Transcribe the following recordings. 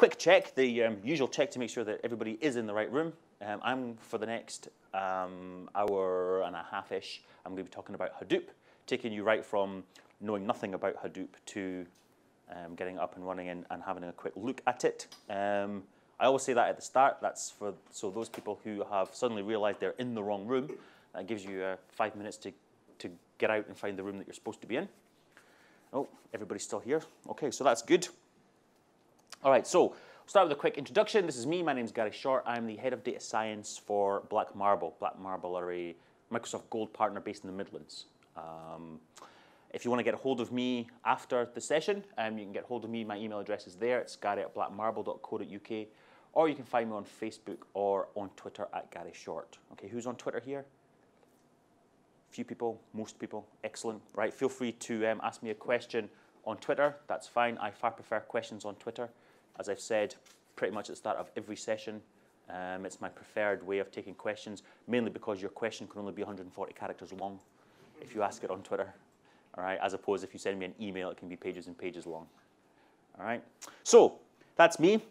quick check, the um, usual check to make sure that everybody is in the right room. Um, I'm, for the next um, hour and a half-ish, I'm going to be talking about Hadoop, taking you right from knowing nothing about Hadoop to um, getting up and running and, and, having a quick look at it. Um, I always say that at the start. That's for so those people who have suddenly realized they're in the wrong room. That gives you uh, five minutes to, to get out and find the room that you're supposed to be in. Oh, everybody's still here. Okay, so that's good. All right, so start with a quick introduction. This is me. My name is Gary Short. I'm the head of data science for Black Marble. Black Marble are a Microsoft Gold partner based in the Midlands. Um, if you want to get a hold of me after the session, um, you can get hold of me. My email address is there. It's gary at blackmarble.co.uk. Or you can find me on Facebook or on Twitter at Gary Short. Okay, who's on Twitter here? Few people, most people, excellent. Right, feel free to um, ask me a question on Twitter. That's fine. I far prefer questions on Twitter. As I've said pretty much at the start of every session, um, it's my preferred way of taking questions, mainly because your question can only be 140 characters long if you ask it on Twitter all right, as opposed if you send me an email, it can be pages and pages long. All right, so that's me.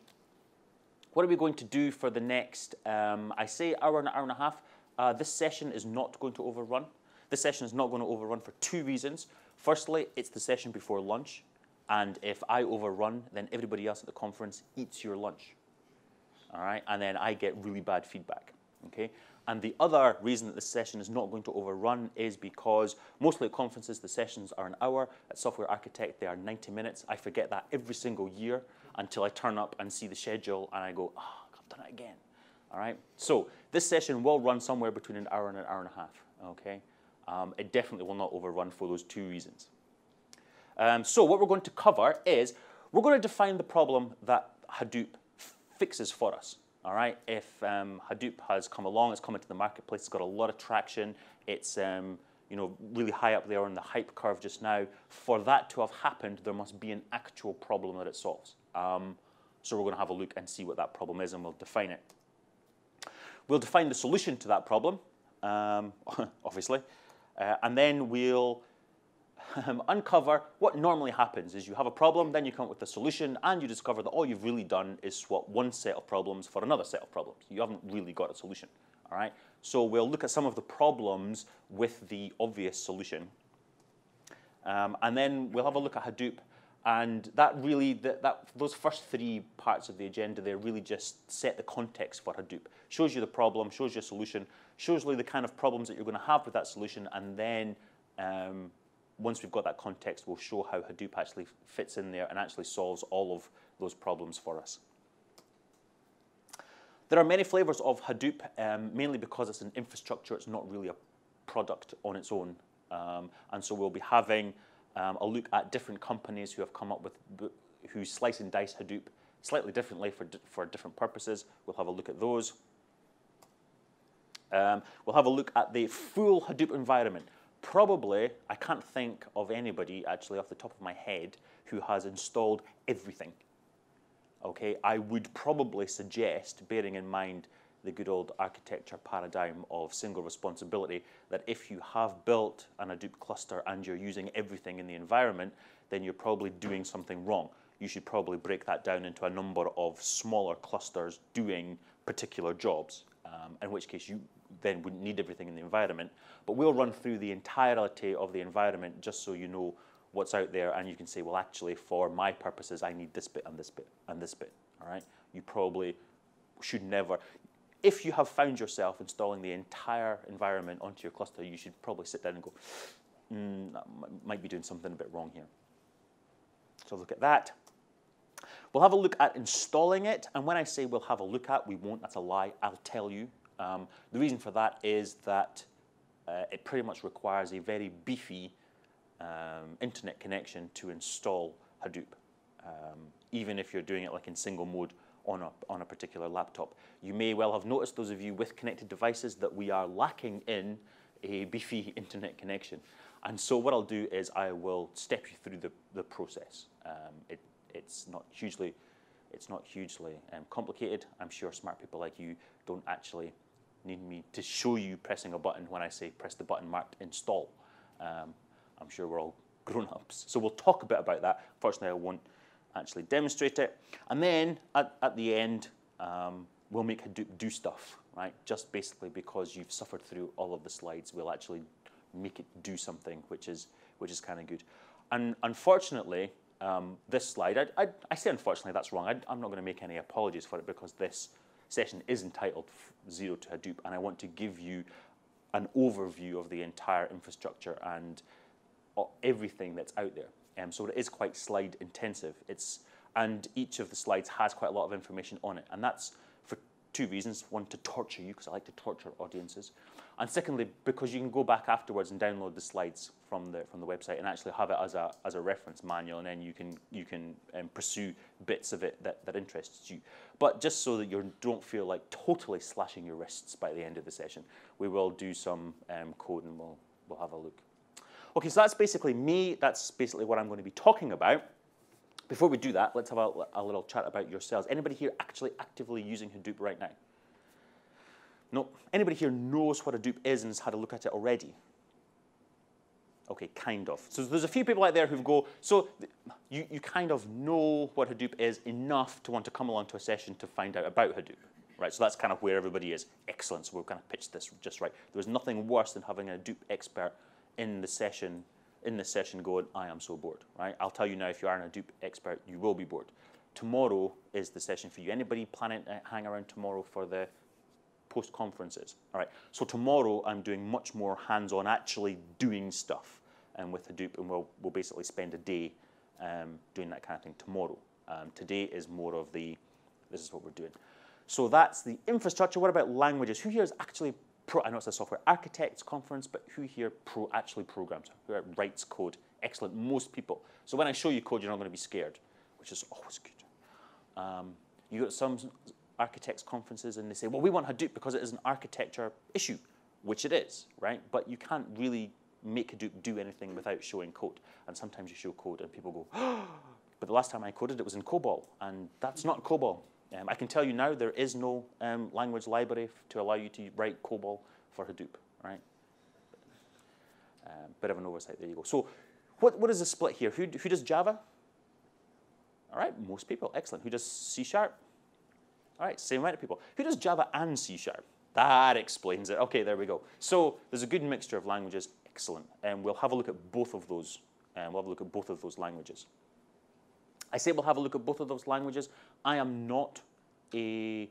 What are we going to do for the next, um, I say hour and an hour and a half. Uh, this session is not going to overrun. This session is not going to overrun for two reasons. Firstly, it's the session before lunch. And if I overrun, then everybody else at the conference eats your lunch. All right, and then I get really bad feedback. Okay, and the other reason that this session is not going to overrun is because mostly at conferences, the sessions are an hour. At Software Architect, they are 90 minutes. I forget that every single year until I turn up and see the schedule and I go, oh, I've done it again. All right. So this session will run somewhere between an hour and an hour and a half. Okay. Um, it definitely will not overrun for those two reasons. Um, so what we're going to cover is we're going to define the problem that Hadoop fixes for us. All right, if um, Hadoop has come along, it's come into the marketplace, it's got a lot of traction, it's um, you know really high up there on the hype curve just now. For that to have happened, there must be an actual problem that it solves. Um, so we're going to have a look and see what that problem is, and we'll define it. We'll define the solution to that problem, um, obviously, uh, and then we'll um, uncover what normally happens is you have a problem, then you come up with a solution, and you discover that all you've really done is swap one set of problems for another set of problems. You haven't really got a solution, all right? So we'll look at some of the problems with the obvious solution. Um, and then we'll have a look at Hadoop. And that really, that, that, those first three parts of the agenda there really just set the context for Hadoop. Shows you the problem, shows you a solution, shows you the kind of problems that you're going to have with that solution, and then um, once we've got that context, we'll show how Hadoop actually fits in there and actually solves all of those problems for us. There are many flavors of Hadoop, um, mainly because it's an infrastructure, it's not really a product on its own. Um, and so we'll be having um, a look at different companies who have come up with, who slice and dice Hadoop slightly differently for, for different purposes. We'll have a look at those. Um, we'll have a look at the full Hadoop environment probably, I can't think of anybody actually off the top of my head who has installed everything. Okay, I would probably suggest, bearing in mind the good old architecture paradigm of single responsibility, that if you have built an Hadoop cluster and you're using everything in the environment, then you're probably doing something wrong. You should probably break that down into a number of smaller clusters doing particular jobs, um, in which case you then wouldn't need everything in the environment. But we'll run through the entirety of the environment just so you know what's out there and you can say, well, actually, for my purposes, I need this bit and this bit and this bit, all right? You probably should never, if you have found yourself installing the entire environment onto your cluster, you should probably sit down and go, mm, might be doing something a bit wrong here. So look at that. We'll have a look at installing it, and when I say we'll have a look at, we won't, that's a lie, I'll tell you um, the reason for that is that uh, it pretty much requires a very beefy um, internet connection to install Hadoop, um, even if you're doing it like in single mode on a, on a particular laptop. You may well have noticed, those of you with connected devices, that we are lacking in a beefy internet connection. And so what I'll do is I will step you through the, the process. Um, it, it's not hugely, it's not hugely um, complicated. I'm sure smart people like you don't actually need me to show you pressing a button when I say press the button marked install. Um, I'm sure we're all grown-ups. So we'll talk a bit about that. Fortunately, I won't actually demonstrate it. And then at, at the end, um, we'll make Hadoop do stuff, right? Just basically because you've suffered through all of the slides, we'll actually make it do something, which is, which is kind of good. And unfortunately, um, this slide, I, I, I, say unfortunately that's wrong. I, am not going to make any apologies for it because this session is entitled Zero to Hadoop, and I want to give you an overview of the entire infrastructure and everything that's out there. Um, so it is quite slide intensive. It's, and each of the slides has quite a lot of information on it. And that's for two reasons. One, to torture you, because I like to torture audiences. And secondly, because you can go back afterwards and download the slides from the, from the website and actually have it as a, as a reference manual, and then you can, you can um, pursue bits of it that, that interests you. But just so that you don't feel like totally slashing your wrists by the end of the session, we will do some um, code and we'll, we'll have a look. Okay, so that's basically me. That's basically what I'm going to be talking about. Before we do that, let's have a, a little chat about yourselves. Anybody here actually actively using Hadoop right now? No. Anybody here knows what Hadoop is and has had a look at it already? Okay, kind of. So there's a few people out there who go, so you, you kind of know what Hadoop is enough to want to come along to a session to find out about Hadoop, right? So that's kind of where everybody is. Excellent, so we've kind of pitched this just right. There's nothing worse than having a Hadoop expert in the session, in the session going, I am so bored, right? I'll tell you now, if you are a Hadoop expert, you will be bored. Tomorrow is the session for you. Anybody planning to hang around tomorrow for the post conferences? All right, so tomorrow I'm doing much more hands-on, actually doing stuff um, with Hadoop, and we'll, we'll basically spend a day um, doing that kind of thing tomorrow. Um, today is more of the, this is what we're doing. So that's the infrastructure. What about languages? Who here is actually pro, I know it's a software architects conference, but who here pro, actually programs, who writes code? Excellent, most people. So when I show you code, you're not going to be scared, which is always good. Um, you got some architects conferences and they say, well, we want Hadoop because it is an architecture issue, which it is, right? But you can't really make Hadoop do anything without showing code. And sometimes you show code and people go, oh, but the last time I coded it was in COBOL, and that's not COBOL. Um, I can tell you now there is no um, language library to allow you to write COBOL for Hadoop, right? Um, bit of an oversight, there you go. So what, what is the split here? Who, who does Java? All right, most people, excellent. Who does C Sharp? All right, same amount of people. Who does Java and C Sharp? That explains it. Okay, there we go. So there's a good mixture of languages, excellent. And we'll have a look at both of those. And we'll have a look at both of those languages. I say we'll have a look at both of those languages. I am not a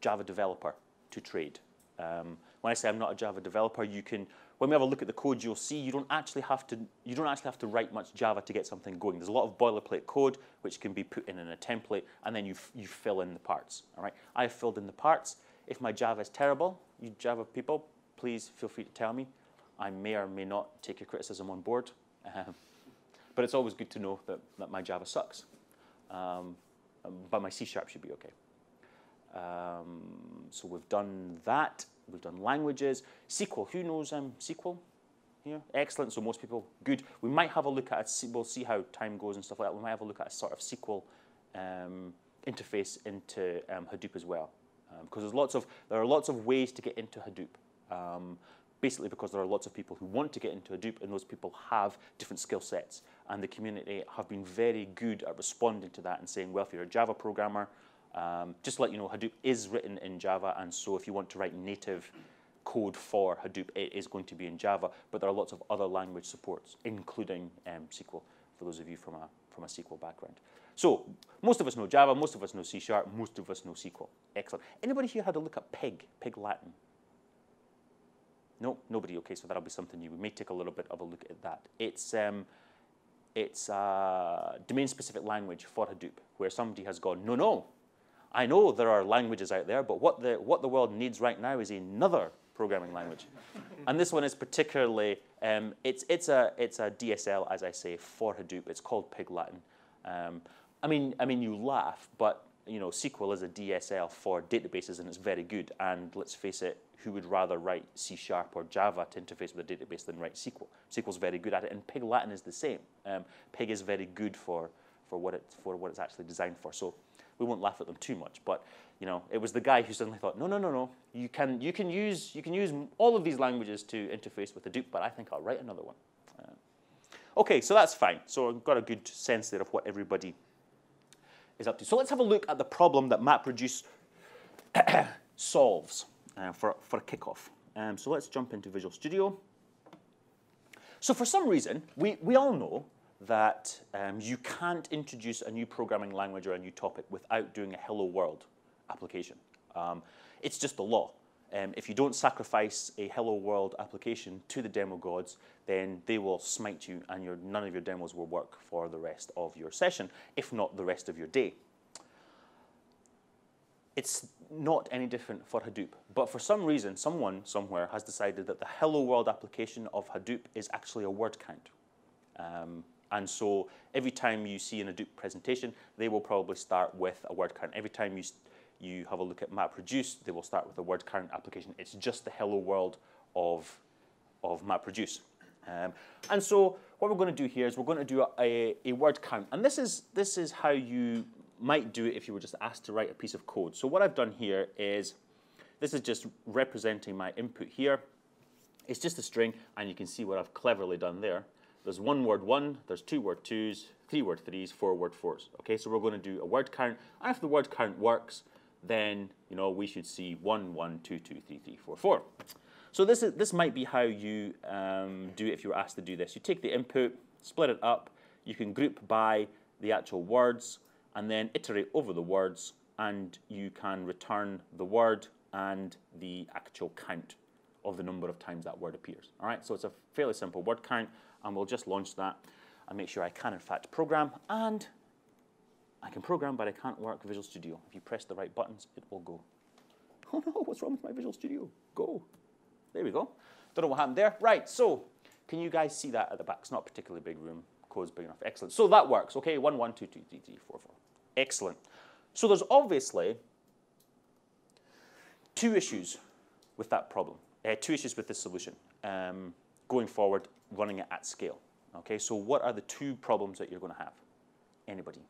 Java developer to trade. Um, when I say I'm not a Java developer, you can, when we have a look at the code, you'll see you don't actually have to, you don't actually have to write much Java to get something going. There's a lot of boilerplate code which can be put in in a template, and then you, you fill in the parts. All right, I filled in the parts. If my Java is terrible, you Java people, please feel free to tell me. I may or may not take your criticism on board. Um, but it's always good to know that, that my Java sucks. Um, but my C Sharp should be okay. Um, so we've done that. We've done languages. SQL, who knows um, SQL? Here? Excellent, so most people, good. We might have a look at, it. we'll see how time goes and stuff like that. We might have a look at a sort of SQL um, interface into um, Hadoop as well. Because um, there's lots of, there are lots of ways to get into Hadoop. Um, basically because there are lots of people who want to get into Hadoop and those people have different skill sets. And the community have been very good at responding to that and saying, well, if you're a Java programmer, um, just to let you know, Hadoop is written in Java, and so if you want to write native code for Hadoop, it is going to be in Java, but there are lots of other language supports, including um, SQL, for those of you from a, from a SQL background. So most of us know Java, most of us know C Sharp, most of us know SQL. Excellent. Anybody here had a look at Pig, Pig Latin? No, nobody. Okay, so that'll be something new. We may take a little bit of a look at that. It's um, it's a domain-specific language for Hadoop, where somebody has gone, no, no, I know there are languages out there, but what the what the world needs right now is another programming language, and this one is particularly um, it's it's a it's a DSL, as I say, for Hadoop. It's called Pig Latin. Um, I mean, I mean, you laugh, but you know, SQL is a DSL for databases, and it's very good. And let's face it, who would rather write C Sharp or Java to interface with a database than write SQL? SQL is very good at it, and Pig Latin is the same. Um, Pig is very good for, for, what it's, for what it's actually designed for. So we won't laugh at them too much, but you know, it was the guy who suddenly thought, no, no, no, no, you can, you can, use, you can use all of these languages to interface with Hadoop, but I think I'll write another one. Uh, okay, so that's fine. So I've got a good sense there of what everybody is up to. So let's have a look at the problem that MapReduce solves uh, for, for a kickoff. Um, so let's jump into Visual Studio. So for some reason, we, we all know that um, you can't introduce a new programming language or a new topic without doing a Hello World application. Um, it's just the law. Um, if you don't sacrifice a Hello World application to the demo gods, then they will smite you and your, none of your demos will work for the rest of your session, if not the rest of your day. It's not any different for Hadoop, but for some reason, someone somewhere has decided that the Hello World application of Hadoop is actually a word count. Um, and so every time you see an Hadoop presentation, they will probably start with a word count. Every time you, you have a look at MapReduce, they will start with a word count application. It's just the hello world of, of MapReduce. Um, and so what we're going to do here is we're going to do a, a, word count. And this is, this is how you might do it if you were just asked to write a piece of code. So what I've done here is, this is just representing my input here. It's just a string, and you can see what I've cleverly done there. There's one word one, there's two word twos, three word threes, four word fours. Okay, so we're going to do a word count. And if the word count works, then you know we should see one, one, two, two, three, three, four, four. So this is this might be how you um, do it if you were asked to do this. You take the input, split it up. You can group by the actual words, and then iterate over the words, and you can return the word and the actual count of the number of times that word appears. All right, so it's a fairly simple word count and we'll just launch that and make sure I can in fact program and I can program but I can't work Visual Studio. If you press the right buttons, it will go. Oh no, what's wrong with my Visual Studio? Go. There we go. Don't know what happened there. Right, so can you guys see that at the back? It's not a particularly big room. Code's big enough. Excellent. So that works. Okay, one, one, two, two, three, three, four, four. Excellent. So there's obviously two issues with that problem, uh, two issues with this solution. Um, going forward, running it at scale. Okay, so what are the two problems that you're going to have? Anybody?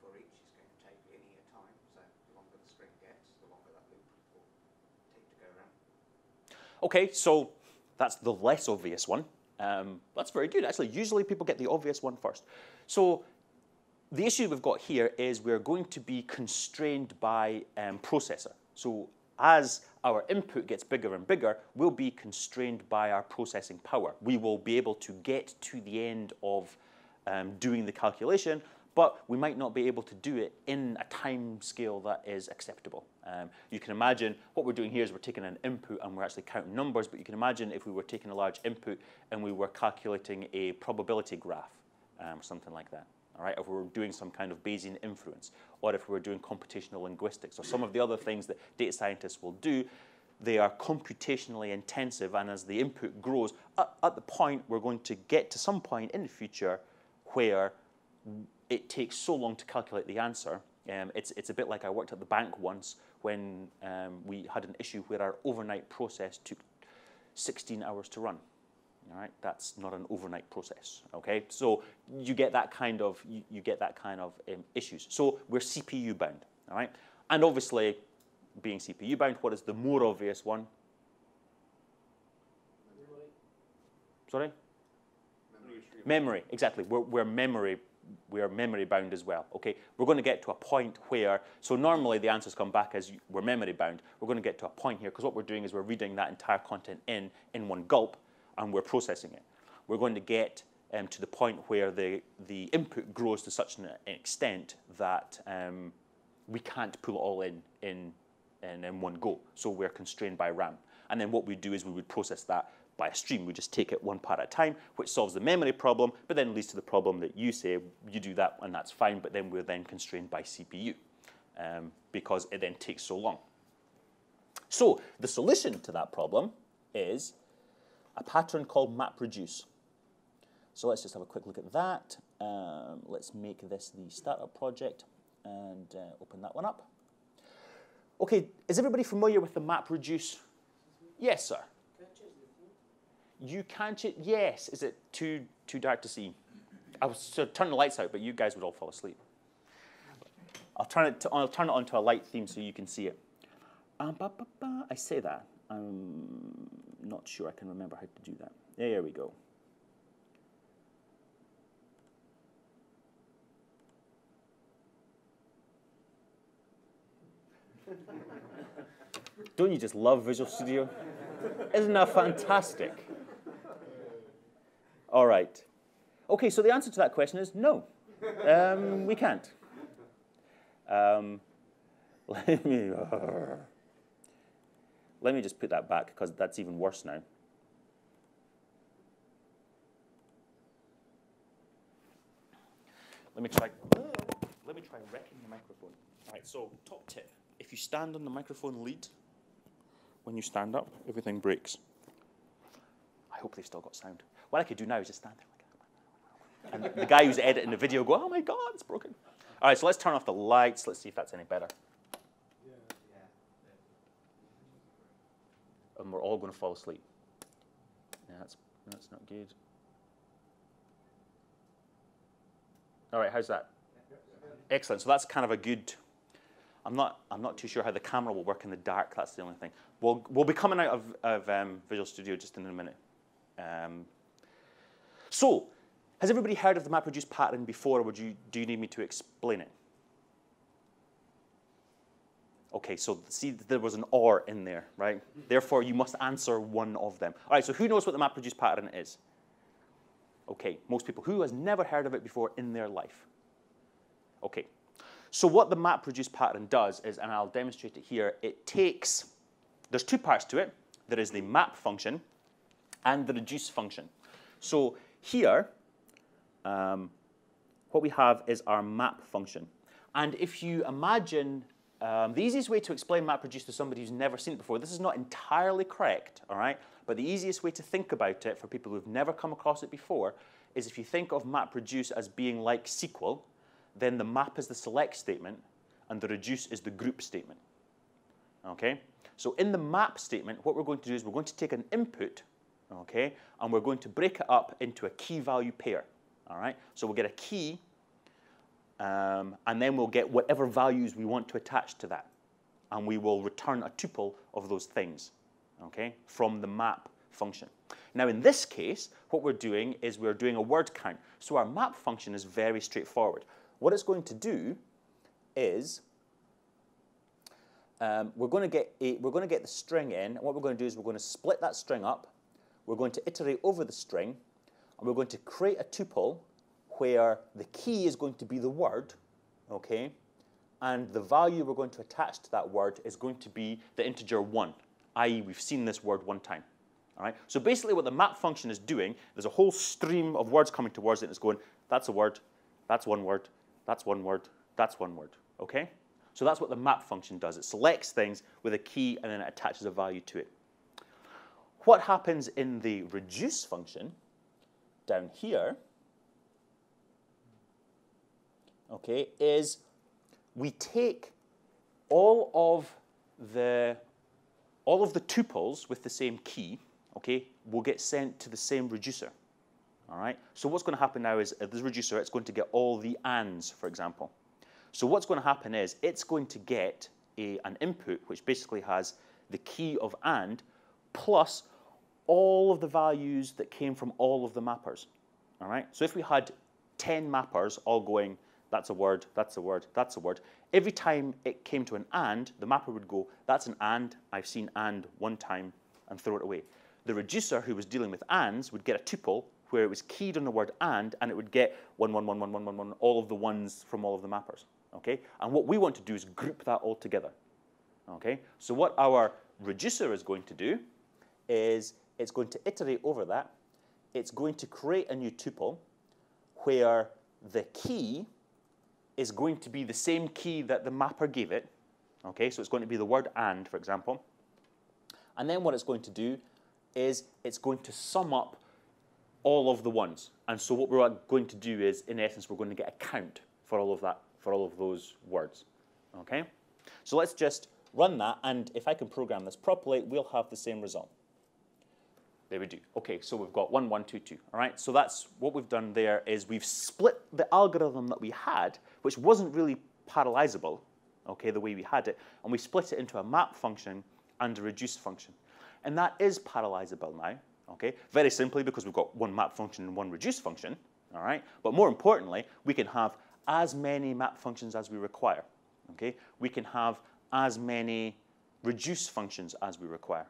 For each is going to take linear time, so the longer the string gets, the longer that loop will take to go around. Okay, so that's the less obvious one. Um, that's very good, actually. Usually people get the obvious one first. So the issue we've got here is we're going to be constrained by um, processor. So as our input gets bigger and bigger, we'll be constrained by our processing power. We will be able to get to the end of um, doing the calculation, but we might not be able to do it in a time scale that is acceptable. Um, you can imagine what we're doing here is we're taking an input and we're actually counting numbers, but you can imagine if we were taking a large input and we were calculating a probability graph um, or something like that all right, if we were doing some kind of Bayesian inference, or if we were doing computational linguistics, or some of the other things that data scientists will do, they are computationally intensive, and as the input grows, at, at the point we're going to get to some point in the future where it takes so long to calculate the answer. Um, it's, it's a bit like I worked at the bank once when um, we had an issue where our overnight process took 16 hours to run. All right, that's not an overnight process. Okay, so you get that kind of you, you get that kind of um, issues. So we're CPU bound. All right, and obviously, being CPU bound, what is the more obvious one? Memory. Sorry. Memory. Memory, exactly. We're, we're memory we are memory bound as well. Okay, we're going to get to a point where, so normally the answers come back as we're memory bound. We're going to get to a point here because what we're doing is we're reading that entire content in in one gulp, and we're processing it. We're going to get um, to the point where the, the input grows to such an extent that um, we can't pull it all in, in, in, in one go. So we're constrained by RAM. And then what we do is we would process that by a stream. We just take it one part at a time, which solves the memory problem, but then leads to the problem that you say you do that and that's fine, but then we're then constrained by CPU um, because it then takes so long. So the solution to that problem is a pattern called MapReduce. So let's just have a quick look at that. Um, let's make this the startup project and uh, open that one up. Okay, is everybody familiar with the MapReduce? Yes, sir. You can change, yes. Is it too, too dark to see? I was so turn the lights out, but you guys would all fall asleep. I'll turn it, to, I'll turn it onto a light theme so you can see it. Um, ba, ba, ba, I say that. I'm not sure I can remember how to do that. There we go. Don't you just love Visual Studio? Isn't that fantastic? All right. Okay, so the answer to that question is no, um, we can't. Um, let me. Uh, let me just put that back because that's even worse now. Let me try. Let me try wrecking the microphone. All right. So top tip: if you stand on the microphone lead, when you stand up, everything breaks. I hope they've still got sound. What I could do now is just stand there like. And the guy who's editing the video go, "Oh my God, it's broken." All right. So let's turn off the lights. Let's see if that's any better. And we're all going to fall asleep. Yeah, that's, that's not good. All right, how's that? Excellent. So that's kind of a good. I'm not. I'm not too sure how the camera will work in the dark. That's the only thing. We'll we'll be coming out of, of um, Visual Studio just in a minute. Um, so, has everybody heard of the MapReduce pattern before, or would you do you need me to explain it? Okay, so see, there was an or in there, right? Therefore, you must answer one of them. All right, so who knows what the MapReduce pattern is? Okay, most people. Who has never heard of it before in their life? Okay, so what the MapReduce pattern does is, and I'll demonstrate it here, it takes, there's two parts to it. There is the map function and the reduce function. So here, um, what we have is our map function. And if you imagine um, the easiest way to explain MapReduce to somebody who's never seen it before, this is not entirely correct, all right? But the easiest way to think about it for people who've never come across it before is if you think of MapReduce as being like SQL, then the map is the select statement and the reduce is the group statement, okay? So in the map statement, what we're going to do is we're going to take an input, okay, and we're going to break it up into a key value pair, all right? So we'll get a key um, and then we'll get whatever values we want to attach to that. And we will return a tuple of those things, okay, from the map function. Now, in this case, what we're doing is we're doing a word count. So our map function is very straightforward. What it's going to do is um, we're going to get a, we're going to get the string in. And what we're going to do is we're going to split that string up. We're going to iterate over the string, and we're going to create a tuple where the key is going to be the word, okay, and the value we're going to attach to that word is going to be the integer 1, i.e. we've seen this word one time. All right? So basically what the map function is doing, there's a whole stream of words coming towards it and it's going, that's a word, that's one word, that's one word, that's one word, okay? So that's what the map function does. It selects things with a key and then it attaches a value to it. What happens in the reduce function down here okay, is we take all of the all of the tuples with the same key, okay, will get sent to the same reducer. All right. So what's going to happen now is at this reducer, it's going to get all the ands, for example. So what's going to happen is it's going to get a, an input which basically has the key of and plus all of the values that came from all of the mappers. All right. So if we had 10 mappers all going that's a word, that's a word, that's a word. Every time it came to an and, the mapper would go, that's an and, I've seen and one time, and throw it away. The reducer who was dealing with ands would get a tuple where it was keyed on the word and, and it would get one, one, one, one, one, one, one, all of the ones from all of the mappers. Okay? And what we want to do is group that all together. Okay? So what our reducer is going to do is it's going to iterate over that. It's going to create a new tuple where the key is going to be the same key that the mapper gave it. Okay, so it's going to be the word and, for example. And then what it's going to do is it's going to sum up all of the ones. And so what we're going to do is, in essence, we're going to get a count for all of that, for all of those words. Okay? So let's just run that, and if I can program this properly, we'll have the same result. There we do. Okay, so we've got 1, 1, 2, 2. All right, so that's what we've done there is we've split the algorithm that we had, which wasn't really parallelizable, okay, the way we had it, and we split it into a map function and a reduce function. And that is parallelizable now, okay? Very simply because we've got one map function and one reduce function, all right? But more importantly, we can have as many map functions as we require, okay? We can have as many reduce functions as we require.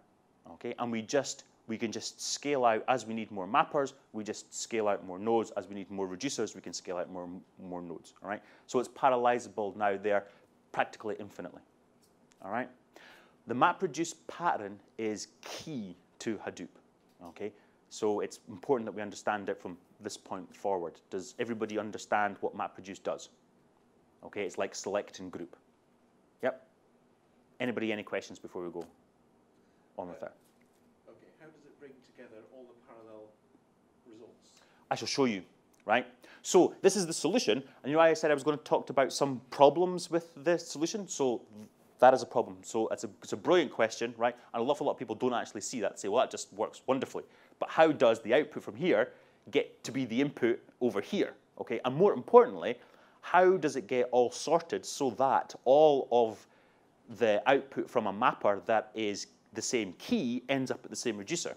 Okay, and we just we can just scale out as we need more mappers. We just scale out more nodes as we need more reducers. We can scale out more more nodes. All right, so it's parallelizable now there, practically infinitely. All right, the MapReduce pattern is key to Hadoop. Okay, so it's important that we understand it from this point forward. Does everybody understand what MapReduce does? Okay, it's like select and group. Yep. Anybody, any questions before we go on with that? Okay, how does it bring together all the parallel results? I shall show you, right? So this is the solution, and you know I said I was going to talk about some problems with the solution? So that is a problem. So it's a, it's a brilliant question, right? And an awful lot of people don't actually see that, say, well, that just works wonderfully. But how does the output from here get to be the input over here, okay? And more importantly, how does it get all sorted so that all of the output from a mapper that is the same key ends up at the same reducer?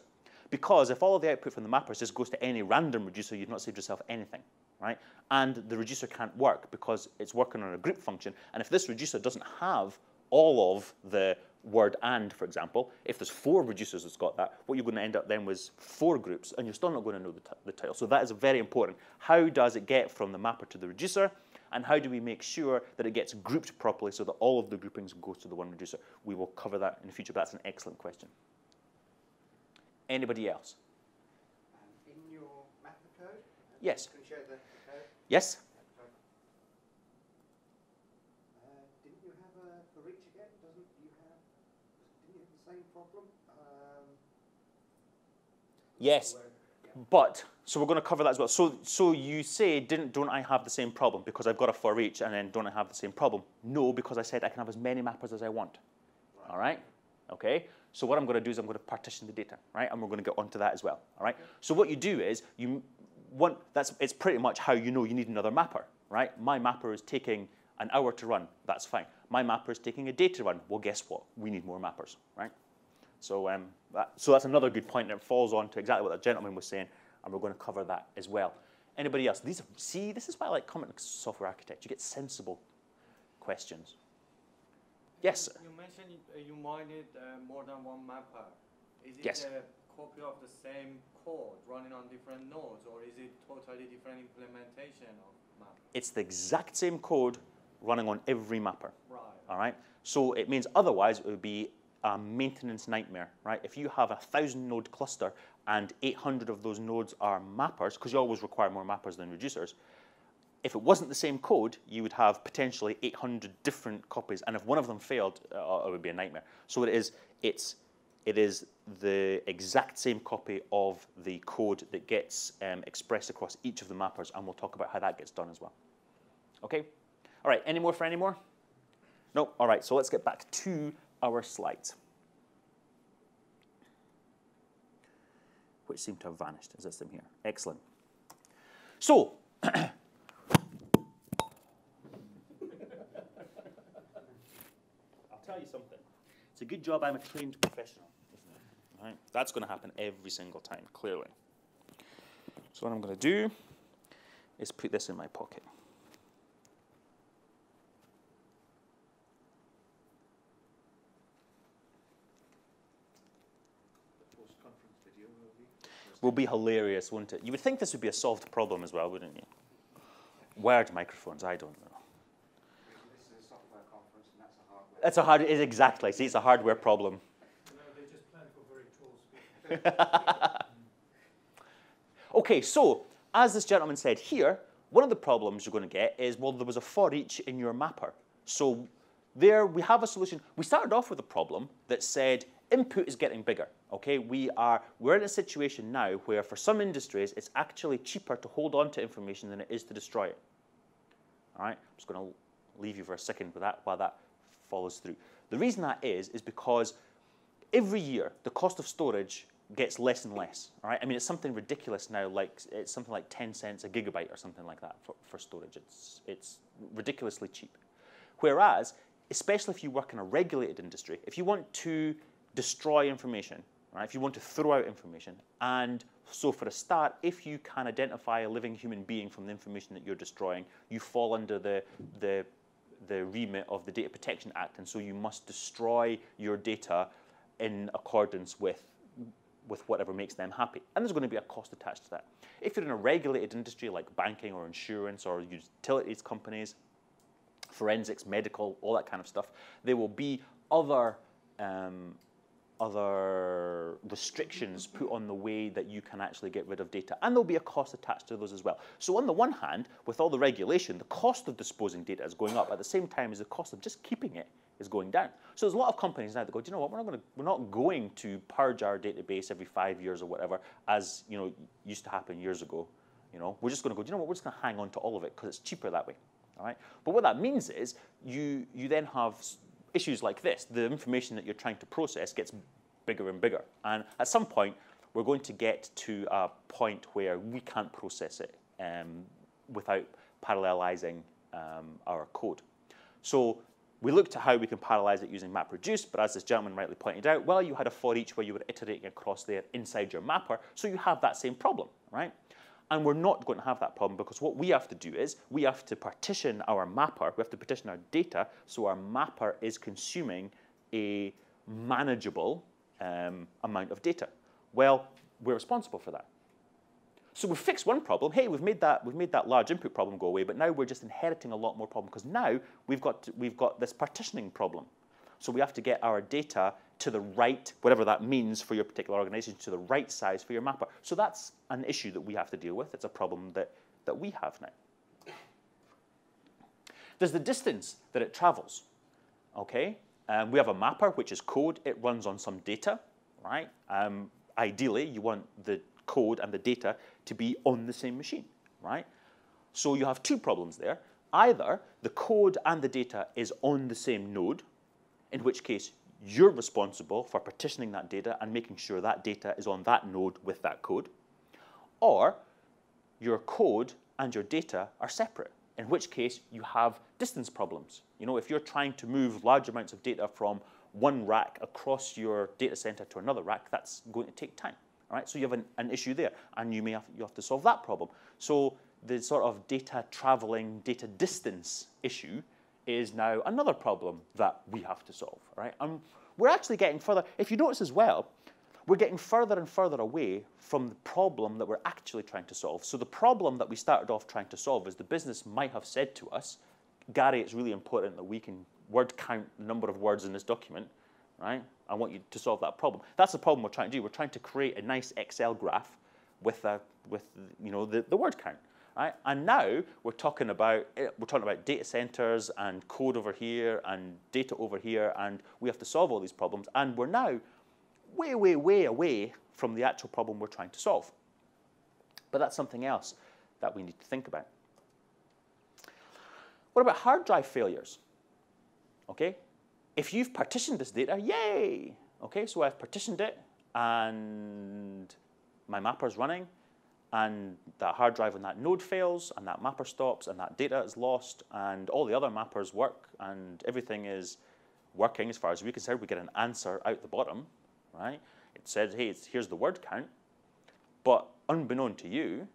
Because if all of the output from the mappers just goes to any random reducer, you've not saved yourself anything, right? And the reducer can't work because it's working on a group function. And if this reducer doesn't have all of the word and, for example, if there's four reducers that's got that, what you're going to end up then was four groups, and you're still not going to know the, the title. So that is very important. How does it get from the mapper to the reducer? And how do we make sure that it gets grouped properly so that all of the groupings go to the one reducer? We will cover that in the future, but that's an excellent question. Anybody else? In your mapper code? Yes. Can show the, code? Yes? Uh, didn't you have a for each again? Doesn't you have? Didn't you have the same problem? Um, Yes. But so we're going to cover that as well. So so you say didn't don't I have the same problem because I've got a for each and then don't I have the same problem? No, because I said I can have as many mappers as I want. All right? Okay? So what I'm going to do is I'm going to partition the data, right? And we're going to get onto that as well. All right? So what you do is you want that's it's pretty much how you know you need another mapper, right? My mapper is taking an hour to run. That's fine. My mapper is taking a day to run. Well, guess what? We need more mappers, right? So, um, that, so that's another good point that falls on to exactly what the gentleman was saying, and we're going to cover that as well. Anybody else? These are, see, this is why I like to software architect. You get sensible questions. Yes. You mentioned uh, you mined uh, more than one mapper. Is it Yes. a copy of the same code running on different nodes, or is it totally different implementation of map? It's the exact same code running on every mapper. Right. All right. So it means otherwise it would be a maintenance nightmare, right? If you have a thousand node cluster and 800 of those nodes are mappers, because you always require more mappers than reducers. If it wasn't the same code, you would have potentially 800 different copies, and if one of them failed, uh, it would be a nightmare. So it is, it's, it is the exact same copy of the code that gets um, expressed across each of the mappers, and we'll talk about how that gets done as well. Okay. All right. Any more for any more? No. All right. So let's get back to our slides, which seem to have vanished. Is this them here? Excellent. So. tell you something. It's a good job I'm a trained professional. Right? That's going to happen every single time, clearly. So what I'm going to do is put this in my pocket. Will be. Hilarious, won't it? You would think this would be a solved problem as well, wouldn't you? Wired microphones, I don't know. This is a software conference and that's a hard, it's exactly. See, it's a hardware problem. No, they just plan for very tall speakers. Okay, so as this gentleman said here, one of the problems you're going to get is well, there was a for each in your mapper. So there we have a solution. We started off with a problem that said input is getting bigger. Okay, we are we're in a situation now where for some industries it's actually cheaper to hold on to information than it is to destroy it. All right, I'm just going to leave you for a second with that while that follows through. The reason that is is because every year the cost of storage gets less and less. All right, I mean it's something ridiculous now, like it's something like 10 cents a gigabyte or something like that for, for storage. It's it's ridiculously cheap. Whereas, especially if you work in a regulated industry, if you want to destroy information, right, if you want to throw out information, and so for a start, if you can identify a living human being from the information that you're destroying, you fall under the the the remit of the Data Protection Act, and so you must destroy your data in accordance with, with whatever makes them happy. And there's going to be a cost attached to that. If you're in a regulated industry like banking or insurance or utilities companies, forensics, medical, all that kind of stuff, there will be other um, other restrictions put on the way that you can actually get rid of data. And there'll be a cost attached to those as well. So on the one hand, with all the regulation, the cost of disposing data is going up at the same time as the cost of just keeping it is going down. So there's a lot of companies now that go, do you know what, we're not, going to, we're not going to purge our database every five years or whatever, as you know used to happen years ago. You know, we're just going to go, do you know what, we're just going to hang on to all of it because it's cheaper that way. All right? But what that means is you, you then have issues like this, the information that you're trying to process gets bigger and bigger. And at some point, we're going to get to a point where we can't process it um, without parallelizing um, our code. So we looked at how we can parallelize it using MapReduce, but as this gentleman rightly pointed out, well, you had a for each where you were iterating across there inside your mapper, so you have that same problem, right? And we're not going to have that problem because what we have to do is we have to partition our mapper, we have to partition our data so our mapper is consuming a manageable um, amount of data. Well, we're responsible for that. So we've fixed one problem. Hey, we've made that we've made that large input problem go away, but now we're just inheriting a lot more problem because now we've got to, we've got this partitioning problem. So we have to get our data to the right, whatever that means for your particular organization, to the right size for your mapper. So that's an issue that we have to deal with. It's a problem that, that we have now. There's the distance that it travels. Okay, um, we have a mapper, which is code. It runs on some data, right? Um, ideally, you want the code and the data to be on the same machine, right? So you have two problems there. Either the code and the data is on the same node, in which case you're responsible for partitioning that data and making sure that data is on that node with that code, or your code and your data are separate, in which case you have distance problems. You know, if you're trying to move large amounts of data from one rack across your data center to another rack, that's going to take time. All right, so you have an, an issue there, and you may have, you have to solve that problem. So the sort of data traveling, data distance issue is now another problem that we have to solve, right? And we're actually getting further. If you notice as well, we're getting further and further away from the problem that we're actually trying to solve. So the problem that we started off trying to solve is the business might have said to us, Gary, it's really important that we can word count the number of words in this document, right? I want you to solve that problem. That's the problem we're trying to do. We're trying to create a nice Excel graph with, a, with you know, the, the word count. Right? And now we're talking about eh, we're talking about data centers and code over here and data over here, and we have to solve all these problems. And we're now way, way, way away from the actual problem we're trying to solve. But that's something else that we need to think about. What about hard drive failures? Okay, if you've partitioned this data, yay! Okay, so I've partitioned it, and my mapper's running, and that hard drive on that node fails, and that mapper stops, and that data is lost, and all the other mappers work, and everything is working as far as we can concerned. We get an answer out the bottom, right? It says, hey, here's the word count, but unbeknown to you,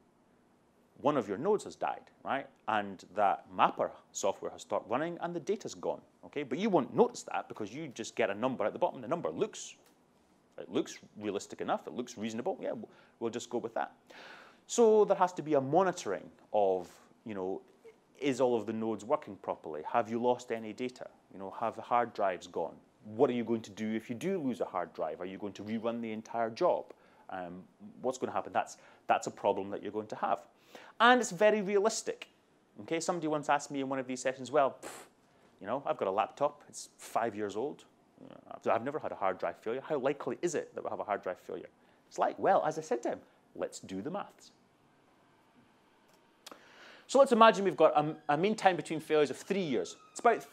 one of your nodes has died, right? And that mapper software has stopped running and the data's gone, okay? But you won't notice that because you just get a number at the bottom. The number looks, it looks realistic enough, it looks reasonable. Yeah, we'll just go with that. So there has to be a monitoring of, you know, is all of the nodes working properly? Have you lost any data? You know, have the hard drives gone? What are you going to do if you do lose a hard drive? Are you going to rerun the entire job? Um, what's going to happen? That's, that's a problem that you're going to have. And it's very realistic. Okay, somebody once asked me in one of these sessions, well, pff, you know, I've got a laptop, it's five years old. I've never had a hard drive failure. How likely is it that we'll have a hard drive failure? It's like, well, as I said to him, let's do the maths. So let's imagine we've got a, a mean time between failures of three years. It's about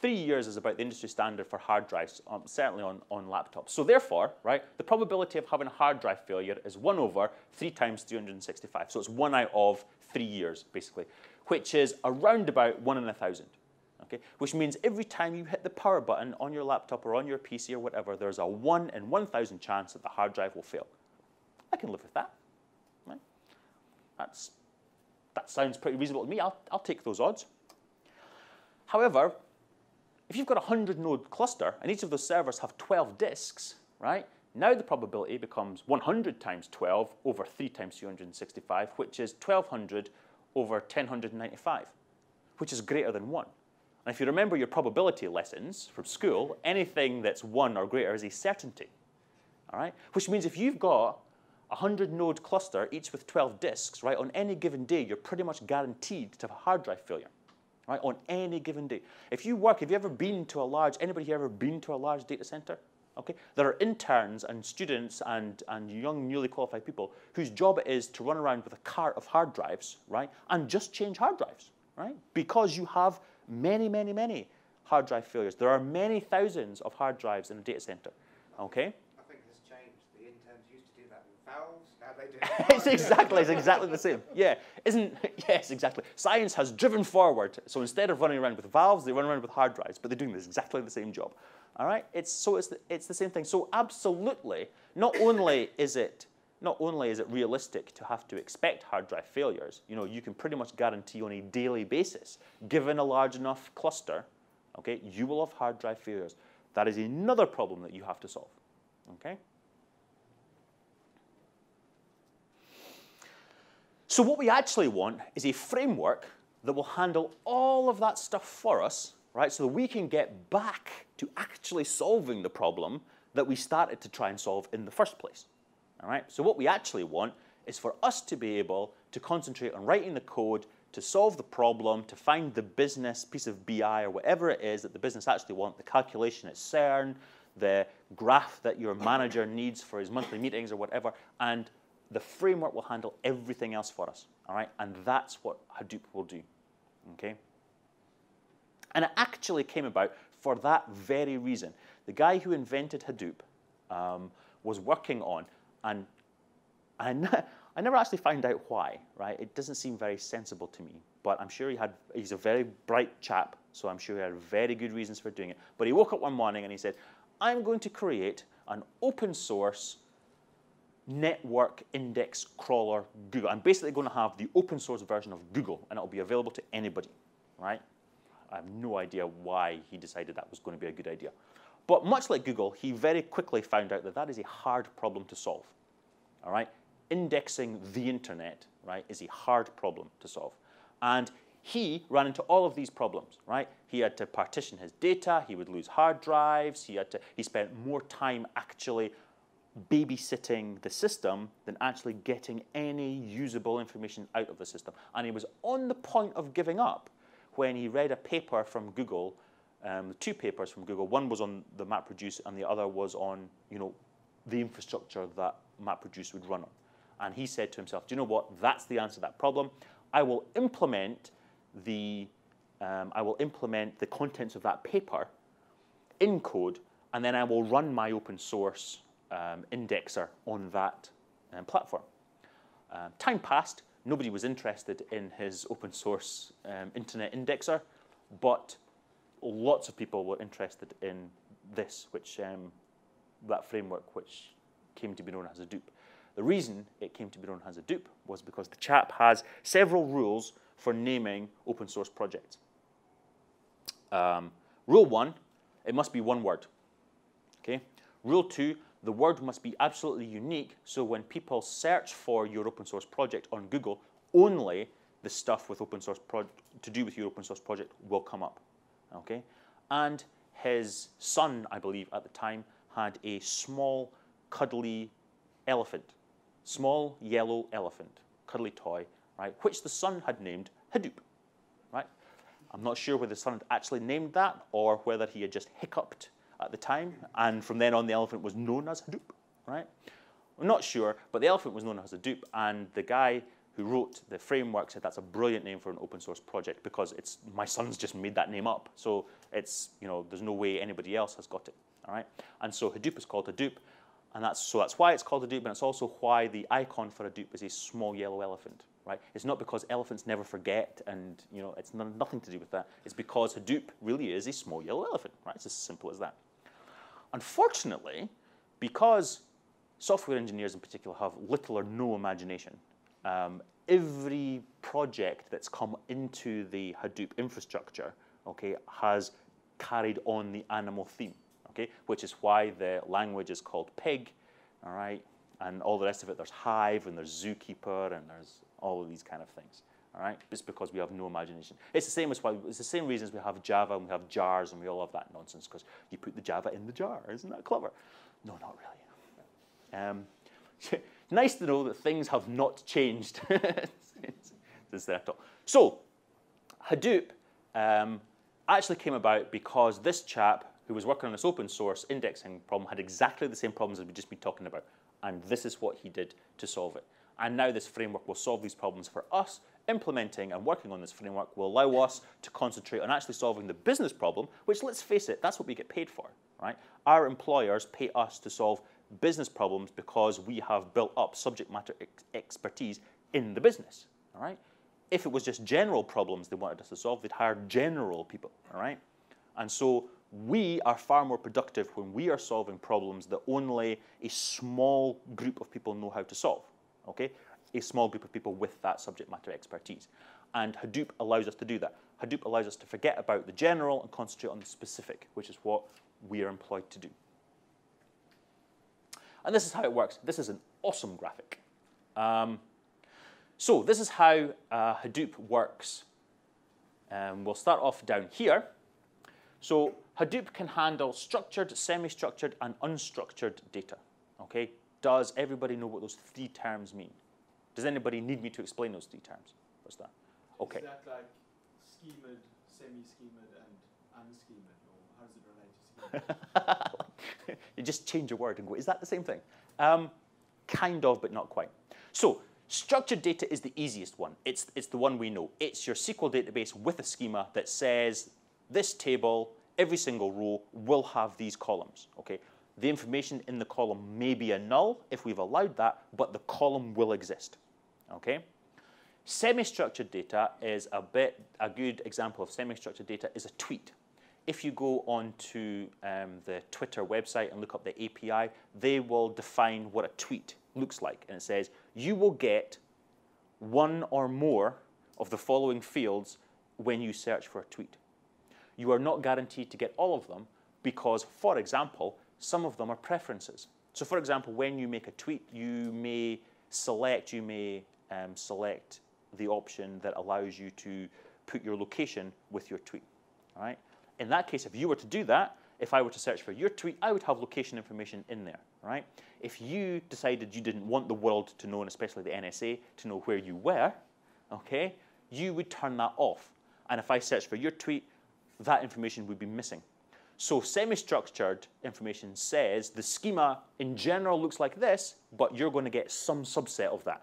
three years is about the industry standard for hard drives, um, certainly on, on laptops. So therefore, right, the probability of having a hard drive failure is 1 over 3 times 365. So it's 1 out of 3 years, basically, which is around about 1 in a 1,000. Okay? Which means every time you hit the power button on your laptop or on your PC or whatever, there's a 1 in 1,000 chance that the hard drive will fail. I can live with that. Right? That's that sounds pretty reasonable to me. I'll, I'll take those odds. However, if you've got a 100 node cluster and each of those servers have 12 disks, right? Now the probability becomes 100 times 12 over 3 times 265, which is 1200 over 1095, which is greater than 1. And if you remember your probability lessons from school, anything that's 1 or greater is a certainty. All right? Which means if you've got a 100 node cluster, each with 12 disks, right, on any given day, you're pretty much guaranteed to have a hard drive failure, right, on any given day. If you work, have you ever been to a large, anybody here ever been to a large data center? Okay, there are interns and students and, and young newly qualified people whose job it is to run around with a cart of hard drives, right, and just change hard drives, right, because you have many, many, many hard drive failures. There are many thousands of hard drives in a data center, okay? I think this changed. The interns used to do that with valves. Now they do it's exactly it's exactly the same. Yeah, isn't yes exactly. Science has driven forward. So instead of running around with valves, they run around with hard drives, but they're doing this exactly the same job. All right. It's so it's the, it's the same thing. So absolutely, not only is it not only is it realistic to have to expect hard drive failures, you know, you can pretty much guarantee on a daily basis, given a large enough cluster, okay, you will have hard drive failures. That is another problem that you have to solve. Okay. So what we actually want is a framework that will handle all of that stuff for us, right? So that we can get back to actually solving the problem that we started to try and solve in the first place. All right? So what we actually want is for us to be able to concentrate on writing the code to solve the problem, to find the business piece of BI or whatever it is that the business actually want, the calculation at CERN, the graph that your manager needs for his monthly meetings or whatever, and the framework will handle everything else for us, all right? And that's what Hadoop will do, okay? And it actually came about for that very reason. The guy who invented Hadoop um, was working on, and I never actually found out why, right? It doesn't seem very sensible to me, but I'm sure he had, he's a very bright chap, so I'm sure he had very good reasons for doing it. But he woke up one morning and he said, I'm going to create an open source network index crawler Google. I'm basically going to have the open source version of Google, and it'll be available to anybody, right? I have no idea why he decided that was going to be a good idea. But much like Google, he very quickly found out that that is a hard problem to solve, all right? Indexing the internet, right, is a hard problem to solve. And he ran into all of these problems, right? He had to partition his data, he would lose hard drives, he had to, he spent more time actually babysitting the system than actually getting any usable information out of the system. And he was on the point of giving up when he read a paper from Google, um, two papers from Google. One was on the MapReduce, and the other was on you know the infrastructure that MapReduce would run on. And he said to himself, "Do you know what? That's the answer to that problem. I will implement the um, I will implement the contents of that paper in code, and then I will run my open source um, indexer on that um, platform." Um, time passed. Nobody was interested in his open source um, internet indexer, but lots of people were interested in this, which um, that framework, which came to be known as a Hadoop. The reason it came to be known as a Hadoop was because the chap has several rules for naming open source projects. Um, rule one, it must be one word. Okay. Rule two, the word must be absolutely unique. So when people search for your open source project on Google, only the stuff with open source to do with your open source project will come up. Okay, and his son, I believe, at the time had a small, cuddly elephant, small yellow elephant, cuddly toy, right, which the son had named Hadoop, right. I'm not sure whether the son had actually named that or whether he had just hiccuped at the time, and from then on the elephant was known as Hadoop, right? I'm not sure, but the elephant was known as Hadoop, and the guy who wrote the framework said that's a brilliant name for an open source project because it's my son's just made that name up, so it's you know there's no way anybody else has got it, all right? And so Hadoop is called Hadoop, and that's so that's why it's called Hadoop, and it's also why the icon for Hadoop is a small yellow elephant, right? It's not because elephants never forget, and you know it's nothing to do with that. It's because Hadoop really is a small yellow elephant, right? It's as simple as that. Unfortunately, because software engineers in particular have little or no imagination, um, every project that's come into the Hadoop infrastructure, okay, has carried on the animal theme, okay? Which is why the language is called pig, all right? And all the rest of it, there's hive and there's zookeeper and there's all of these kind of things, all right? It's because we have no imagination. It's the same as why, it's the same reasons we have Java and we have jars and we all have that nonsense because you put the Java in the jar. Isn't that clever? No, not really. Um, nice to know that things have not changed since then at all. So, Hadoop um, actually came about because this chap who was working on this open source indexing problem had exactly the same problems as we've just been talking about. And this is what he did to solve it. And now this framework will solve these problems for us. Implementing and working on this framework will allow us to concentrate on actually solving the business problem, which let's face it, that's what we get paid for, right? Our employers pay us to solve business problems because we have built up subject matter ex expertise in the business, all right? If it was just general problems they wanted us to solve, they'd hire general people, all right? And so we are far more productive when we are solving problems that only a small group of people know how to solve, okay? A small group of people with that subject matter expertise. And Hadoop allows us to do that. Hadoop allows us to forget about the general and concentrate on the specific, which is what we are employed to do. And this is how it works. This is an awesome graphic. Um, so this is how uh, Hadoop works. Um, we'll start off down here. So Hadoop can handle structured, semi-structured, and unstructured data. Okay? Does everybody know what those three terms mean? Does anybody need me to explain those three terms? What's that? Okay. Is that like schemed, semi-schemed, and unschemed, or how does it relate to schemed? you just change a word and go, is that the same thing? Um, kind of, but not quite. So structured data is the easiest one. It's, it's the one we know. It's your SQL database with a schema that says this table, every single row will have these columns, okay? The information in the column may be a null if we've allowed that, but the column will exist, okay? Semi-structured data is a bit, a good example of semi-structured data is a tweet. If you go onto um, the Twitter website and look up the API, they will define what a tweet looks like. And it says, you will get one or more of the following fields when you search for a tweet. You are not guaranteed to get all of them because, for example, some of them are preferences. So for example, when you make a tweet, you may select, you may um, select the option that allows you to put your location with your tweet, all right? In that case, if you were to do that, if I were to search for your tweet, I would have location information in there, right? If you decided you didn't want the world to know, and especially the NSA, to know where you were, okay, you would turn that off. And if I search for your tweet, that information would be missing. So semi-structured information says the schema in general looks like this, but you're going to get some subset of that.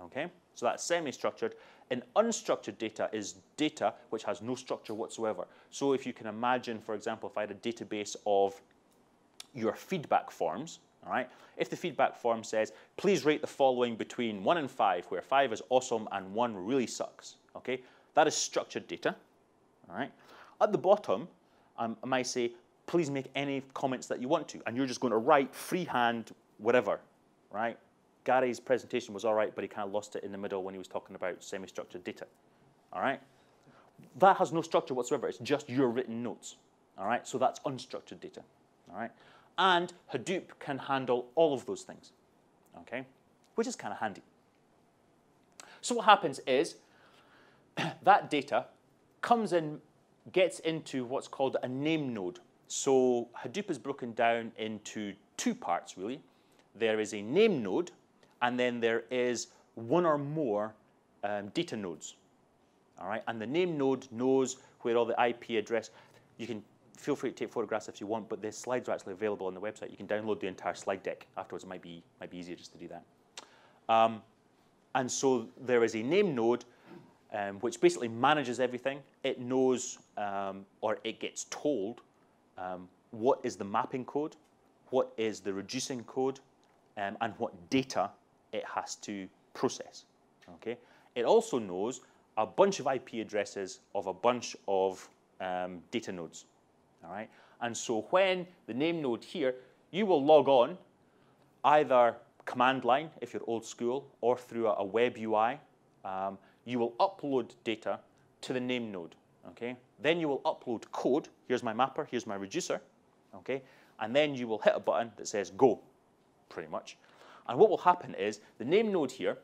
Okay? So that's semi-structured. And unstructured data is data which has no structure whatsoever. So if you can imagine, for example, if I had a database of your feedback forms, all right? If the feedback form says, please rate the following between 1 and 5, where 5 is awesome and 1 really sucks, okay? That is structured data, all right? At the bottom, um, I might say, please make any comments that you want to. And you're just going to write freehand whatever, right? Gary's presentation was all right, but he kind of lost it in the middle when he was talking about semi-structured data, all right? That has no structure whatsoever. It's just your written notes, all right? So that's unstructured data, all right? And Hadoop can handle all of those things, okay? Which is kind of handy. So what happens is that data comes in gets into what's called a name node. So Hadoop is broken down into two parts, really. There is a name node, and then there is one or more um, data nodes. All right, and the name node knows where all the IP address. You can feel free to take photographs if you want, but the slides are actually available on the website. You can download the entire slide deck afterwards. It might be might be easier just to do that. Um, and so there is a name node um, which basically manages everything. It knows um, or it gets told um, what is the mapping code, what is the reducing code, um, and what data it has to process. Okay. It also knows a bunch of IP addresses of a bunch of um, data nodes. All right. And so when the name node here, you will log on either command line if you're old school or through a, web UI. Um, you will upload data to the name node. Okay? Then you will upload code. Here's my mapper, here's my reducer. Okay? And then you will hit a button that says go, pretty much. And what will happen is the name node here,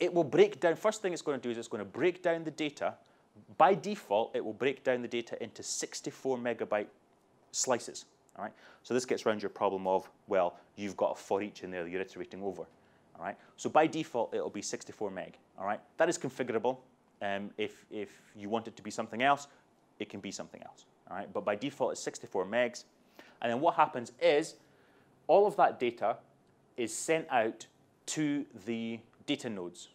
it will break down, first thing it's going to do is it's going to break down the data. By default, it will break down the data into 64 megabyte slices. All right? So this gets around your problem of, well, you've got a for each in there that you're iterating over. All right? So by default, it'll be 64 meg. All right? That is configurable. Um, if, if you want it to be something else, it can be something else. All right? But by default, it's 64 megs. And then what happens is all of that data is sent out to the data nodes.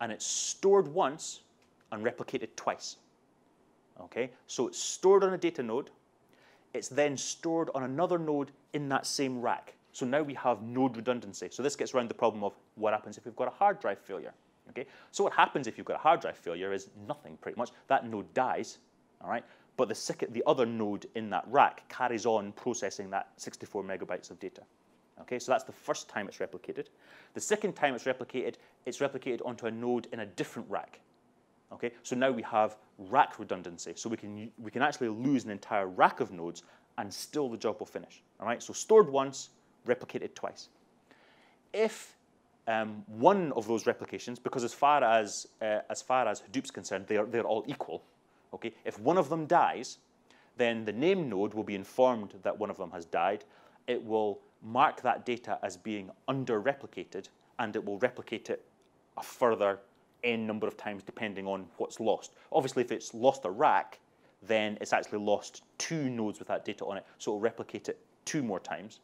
And it's stored once and replicated twice. Okay? So it's stored on a data node. It's then stored on another node in that same rack. So now we have node redundancy. So this gets around the problem of what happens if we've got a hard drive failure. Okay? So what happens if you've got a hard drive failure is nothing pretty much. That node dies, all right? But the, the other node in that rack carries on processing that 64 megabytes of data. Okay, so that's the first time it's replicated. The second time it's replicated, it's replicated onto a node in a different rack. Okay, so now we have rack redundancy. So we can, we can actually lose an entire rack of nodes and still the job will finish. All right, so stored once, replicated twice. If um, one of those replications, because as far as, uh, as far as Hadoop's concerned, they're, they're all equal. Okay, if one of them dies, then the name node will be informed that one of them has died. It will mark that data as being under-replicated, and it will replicate it a further n number of times depending on what's lost. Obviously, if it's lost a rack, then it's actually lost two nodes with that data on it, so it'll replicate it two more times.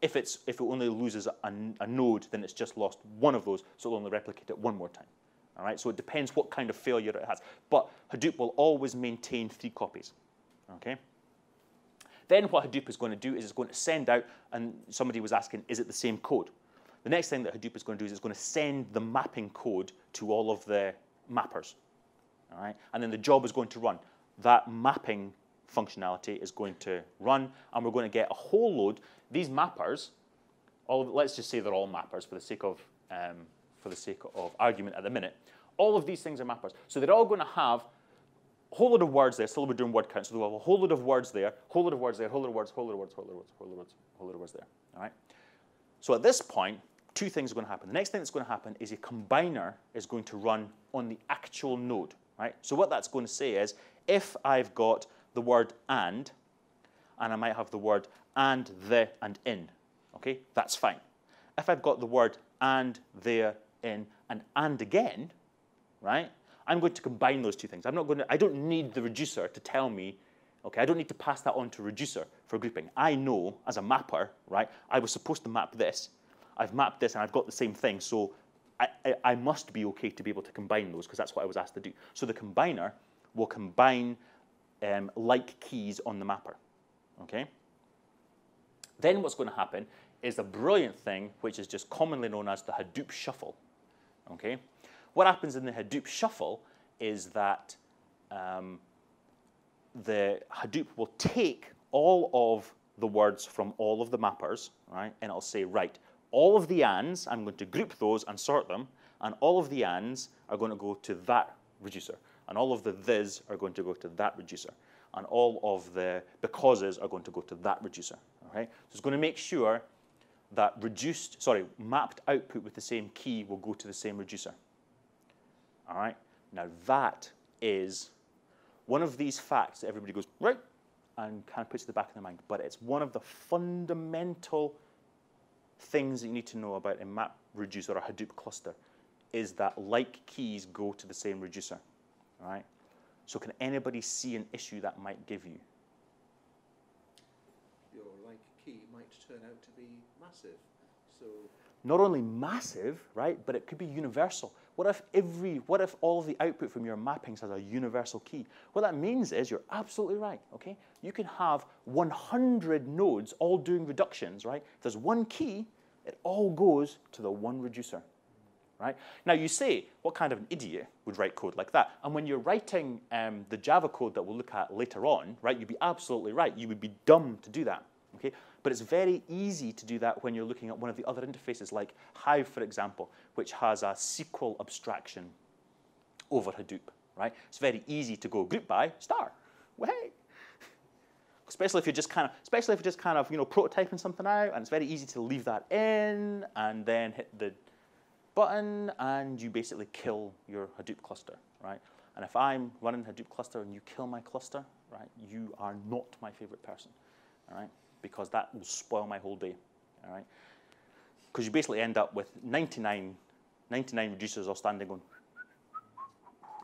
If, it's, if it only loses a, a node, then it's just lost one of those, so it'll only replicate it one more time. All right, so it depends what kind of failure it has. But Hadoop will always maintain three copies. Okay. Then what Hadoop is going to do is it's going to send out, and somebody was asking, is it the same code? The next thing that Hadoop is going to do is it's going to send the mapping code to all of the mappers. All right? And then the job is going to run. That mapping functionality is going to run, and we're going to get a whole load. These mappers, all let's just say they're all mappers for the sake of um, for the sake of argument at the minute. All of these things are mappers. So they're all going to have whole load of words there. Still, we're doing word count. So we'll have a whole load of words there, whole load of words there, whole load of words, whole load of words, whole load of words, whole load of words, whole load of words there. All right. So at this point, two things are going to happen. The next thing that's going to happen is a combiner is going to run on the actual node. Right. So what that's going to say is, if I've got the word and, and I might have the word and, the, and in, okay, that's fine. If I've got the word and, there, in, and and again, right, I'm going to combine those two things. I'm not going to, I don't need the reducer to tell me, okay, I don't need to pass that on to reducer for grouping. I know as a mapper, right, I was supposed to map this. I've mapped this and I've got the same thing. So I, I, I must be okay to be able to combine those because that's what I was asked to do. So the combiner will combine um, like keys on the mapper, okay? Then what's going to happen is a brilliant thing, which is just commonly known as the Hadoop shuffle, okay? What happens in the Hadoop shuffle is that um, the Hadoop will take all of the words from all of the mappers, right, and it'll say, right, all of the ands, I'm going to group those and sort them, and all of the ands are going to go to that reducer, and all of the this are going to go to that reducer, and all of the becauses are going to go to that reducer, okay? So it's going to make sure that reduced, sorry, mapped output with the same key will go to the same reducer. All right? Now that is one of these facts that everybody goes, right, and kind of puts to the back of their mind. But it's one of the fundamental things that you need to know about a map reducer or a Hadoop cluster is that like keys go to the same reducer. All right? So can anybody see an issue that might give you? Your like key might turn out to be massive. So Not only massive, right, but it could be universal. What if every, what if all of the output from your mappings has a universal key? What that means is you're absolutely right, okay? You can have 100 nodes all doing reductions, right? If there's one key, it all goes to the one reducer, right? Now you say, what kind of an idiot would write code like that? And when you're writing um, the Java code that we'll look at later on, right, you'd be absolutely right. You would be dumb to do that, okay? But it's very easy to do that when you're looking at one of the other interfaces, like Hive, for example, which has a SQL abstraction over Hadoop. right? It's very easy to go group by star. Well, hey. Especially if you're just kind of, especially if you're just kind of, you know, prototyping something out, and it's very easy to leave that in and then hit the button, and you basically kill your Hadoop cluster, right? And if I'm running Hadoop cluster and you kill my cluster, right, you are not my favorite person, all right? Because that will spoil my whole day, all right? Because you basically end up with 99, 99 reducers all standing going,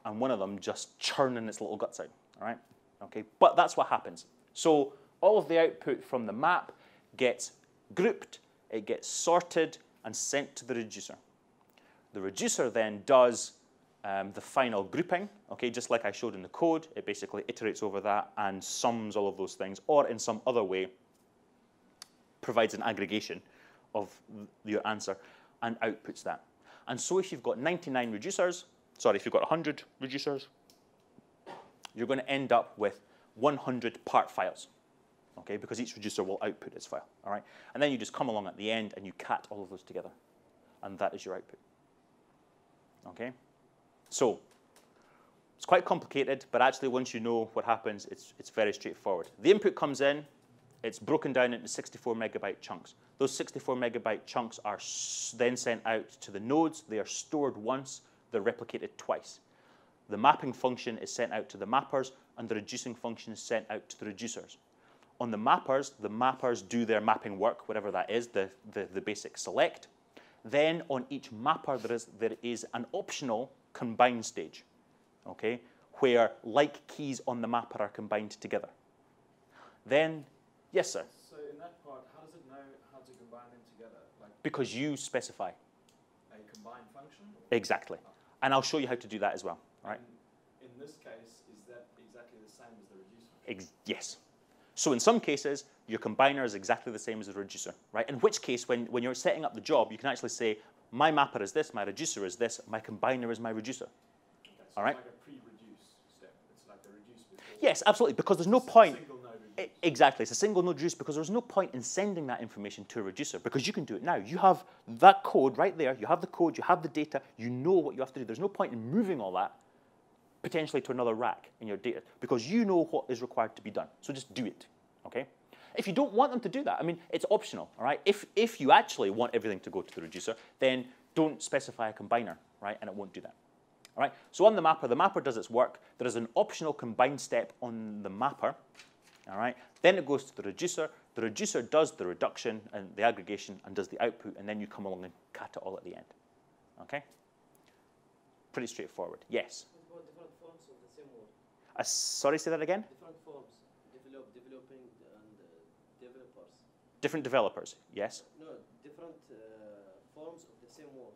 and one of them just churning its little guts out, all right? Okay, but that's what happens. So all of the output from the map gets grouped, it gets sorted, and sent to the reducer. The reducer then does um, the final grouping, okay, just like I showed in the code. It basically iterates over that and sums all of those things, or in some other way, provides an aggregation of your answer and outputs that. And so if you've got 99 reducers, sorry, if you've got 100 reducers, you're going to end up with 100 part files, okay, because each reducer will output its file, all right? And then you just come along at the end and you cat all of those together, and that is your output, okay? So it's quite complicated, but actually once you know what happens, it's, it's very straightforward. The input comes in, it's broken down into 64 megabyte chunks. Those 64 megabyte chunks are then sent out to the nodes. They are stored once, they're replicated twice. The mapping function is sent out to the mappers, and the reducing function is sent out to the reducers. On the mappers, the mappers do their mapping work, whatever that is, the, the, the basic select. Then on each mapper, there is, there is an optional combine stage, okay, where like keys on the mapper are combined together. Then, yes, sir. So in that part, how does it know how to combine them together? Like Because you specify a combined function? Or? exactly, ah. and I'll show you how to do that as well. All right. And in this case, is that exactly the same as the reducer? Ex- yes. So in some cases, your combiner is exactly the same as the reducer, right? In which case, when, when you're setting up the job, you can actually say, my mapper is this, my reducer is this, my combiner is my reducer. Okay, so All right. It's like a pre-reduce step. It's like a reduce before. Yes, absolutely, because there's no point. Exactly, it's a single node reduce because there's no point in sending that information to a reducer because you can do it now. You have that code right there, you have the code, you have the data, you know what you have to do. There's no point in moving all that potentially to another rack in your data because you know what is required to be done. So just do it, okay? If you don't want them to do that, I mean, it's optional, all right? If, if you actually want everything to go to the reducer, then don't specify a combiner, right? And it won't do that. All right, so on the mapper, the mapper does its work. There is an optional combine step on the mapper. All right, then it goes to the reducer. The reducer does the reduction and the aggregation and does the output, and then you come along and cut it all at the end. Okay, pretty straightforward. Yes. Different forms of the same word? Uh, sorry, say that again. Different forms, develop, developing, and uh, developers. Different developers. Yes. No, different uh, forms of the same word.